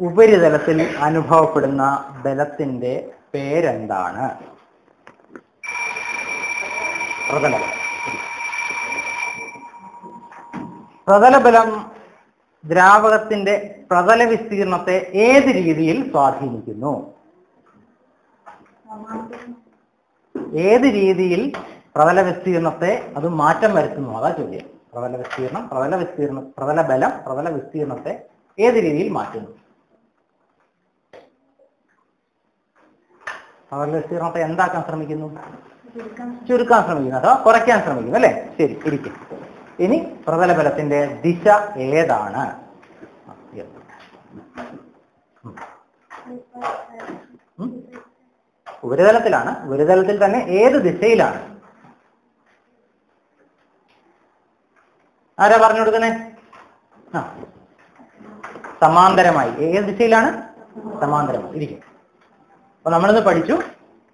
ഉപരിതലത്തിൽ അനുഭവപ്പെടുന്ന ബലത്തിന്റെ പേരെന്താണ്? പ്രതലബലം. പ്രതലബലം ദ്രാവകത്തിന്റെ പ്രതല വിസ്തീർണത്തെ ഏത് രീതിയിൽ സ്വാധീനിക്കുന്നു? ഏത് രീതിയിൽ പ്രതല വിസ്തീർണത്തെ അത് മാറ്റം വരുത്തുന്നു? അതാ ചോദ്യം. പ്രതല വിസ്തീർണം പ്രതല വിസ്തീർണം പ്രതല ബലം പ്രതല വിസ്തീർണത്തെ ഏത് രീതിയിൽ മാറ്റുന്നു? പ്രതല വിസ്തീർണത്തെ എന്താക്കാൻ ശ്രമിക്കുന്നു? ചുരുക്കാൻ ശ്രമിക്കുന്നു അഥവാ കുറയ്ക്കാൻ ശ്രമിക്കുന്നു അല്ലെ? ശരി ഇരിക്കും. ഇനി പ്രതല ബലത്തിന്റെ ദിശ ഏതാണ്. ഉപരിതലത്തിലാണ്. ഉപരിതലത്തിൽ തന്നെ ഏത് ദിശയിലാണ്? ആരാ പറഞ്ഞു കൊടുക്കുന്നേ? ആ. സമാന്തരമായി. ഏത് ദിശയിലാണ്? സമാന്തരമായി. ഇരിക്കും. അപ്പൊ നമ്മളിന്ന് പഠിച്ചു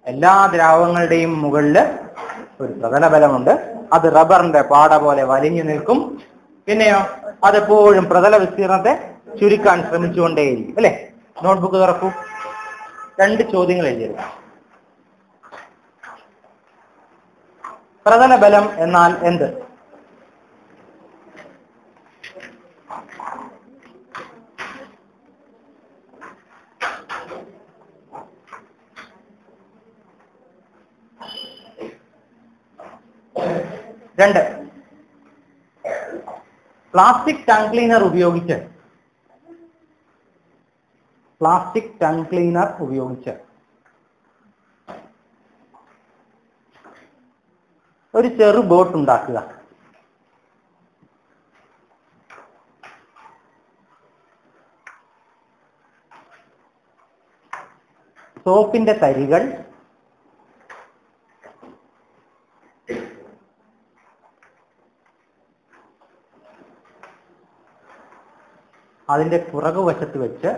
എല്ലാ ദ്രാവകങ്ങളുടെയും മുകളിൽ ഒരു പ്രതലബലമുണ്ട്. അത് റബ്ബറിന്റെ പാട പോലെ വലിഞ്ഞു നിൽക്കും. പിന്നെയോ അതെപ്പോഴും പ്രതല വിസ്തീർണത്തെ ചുരുക്കാൻ ശ്രമിച്ചുകൊണ്ടേയിരിക്കും. അല്ലെ? നോട്ട്ബുക്ക് തുറക്കൂ. രണ്ട് ചോദ്യങ്ങൾ എഴുതിയെടുക്കാം. പ്രതല ബലം എന്നാൽ എന്ത്? രണ്ട്. പ്ലാസ്റ്റിക് ടങ് ക്ലീനർ ഉപയോഗിച്ച്. പ്ലാസ്റ്റിക് ടങ് ക്ലീനർ ഉപയോഗിച്ച്. ഒരു ചെറു ബോട്ട് ഉണ്ടാക്കുക. സോപ്പിന്റെ തരികൾ അതിന്റെ പുറകുവശത്ത് വെച്ച്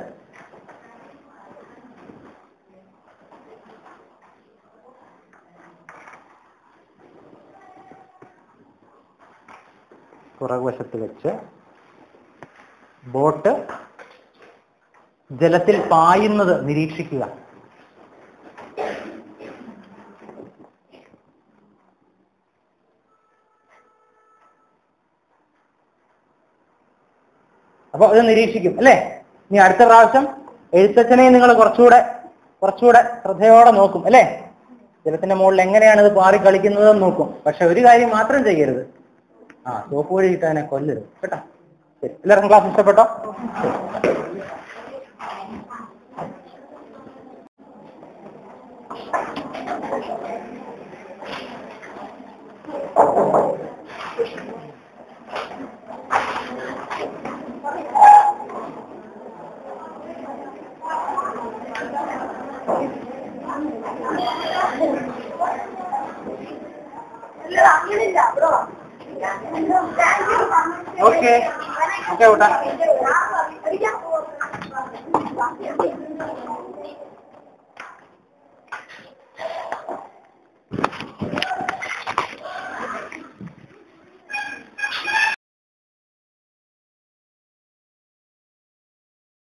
പുറകുവശത്ത് വെച്ച് ബോട്ട് ജലത്തിൽ പായുന്നത് നിരീക്ഷിക്കുക. അപ്പൊ അത് നിരീക്ഷിക്കും അല്ലേ? ഇനി അടുത്ത പ്രാവശ്യം എഴുത്തച്ഛനെ നിങ്ങൾ കുറച്ചുകൂടെ കുറച്ചുകൂടെ ശ്രദ്ധയോടെ നോക്കും അല്ലേ? ജലത്തിന്റെ മുകളിൽ എങ്ങനെയാണ് ഇത് പാറി കളിക്കുന്നതെന്ന് നോക്കും. പക്ഷെ ഒരു കാര്യം മാത്രം ചെയ്യരുത്. ആ സോപ്പ് വഴി ഇട്ടതിനെ കൊല്ലരുത് കേട്ടോ? എല്ലാവർക്കും ക്ലാസ് ഇഷ്ടപ്പെട്ടോ? ശരി. ഓക്കെ ഓക്കെ വിട്ടാ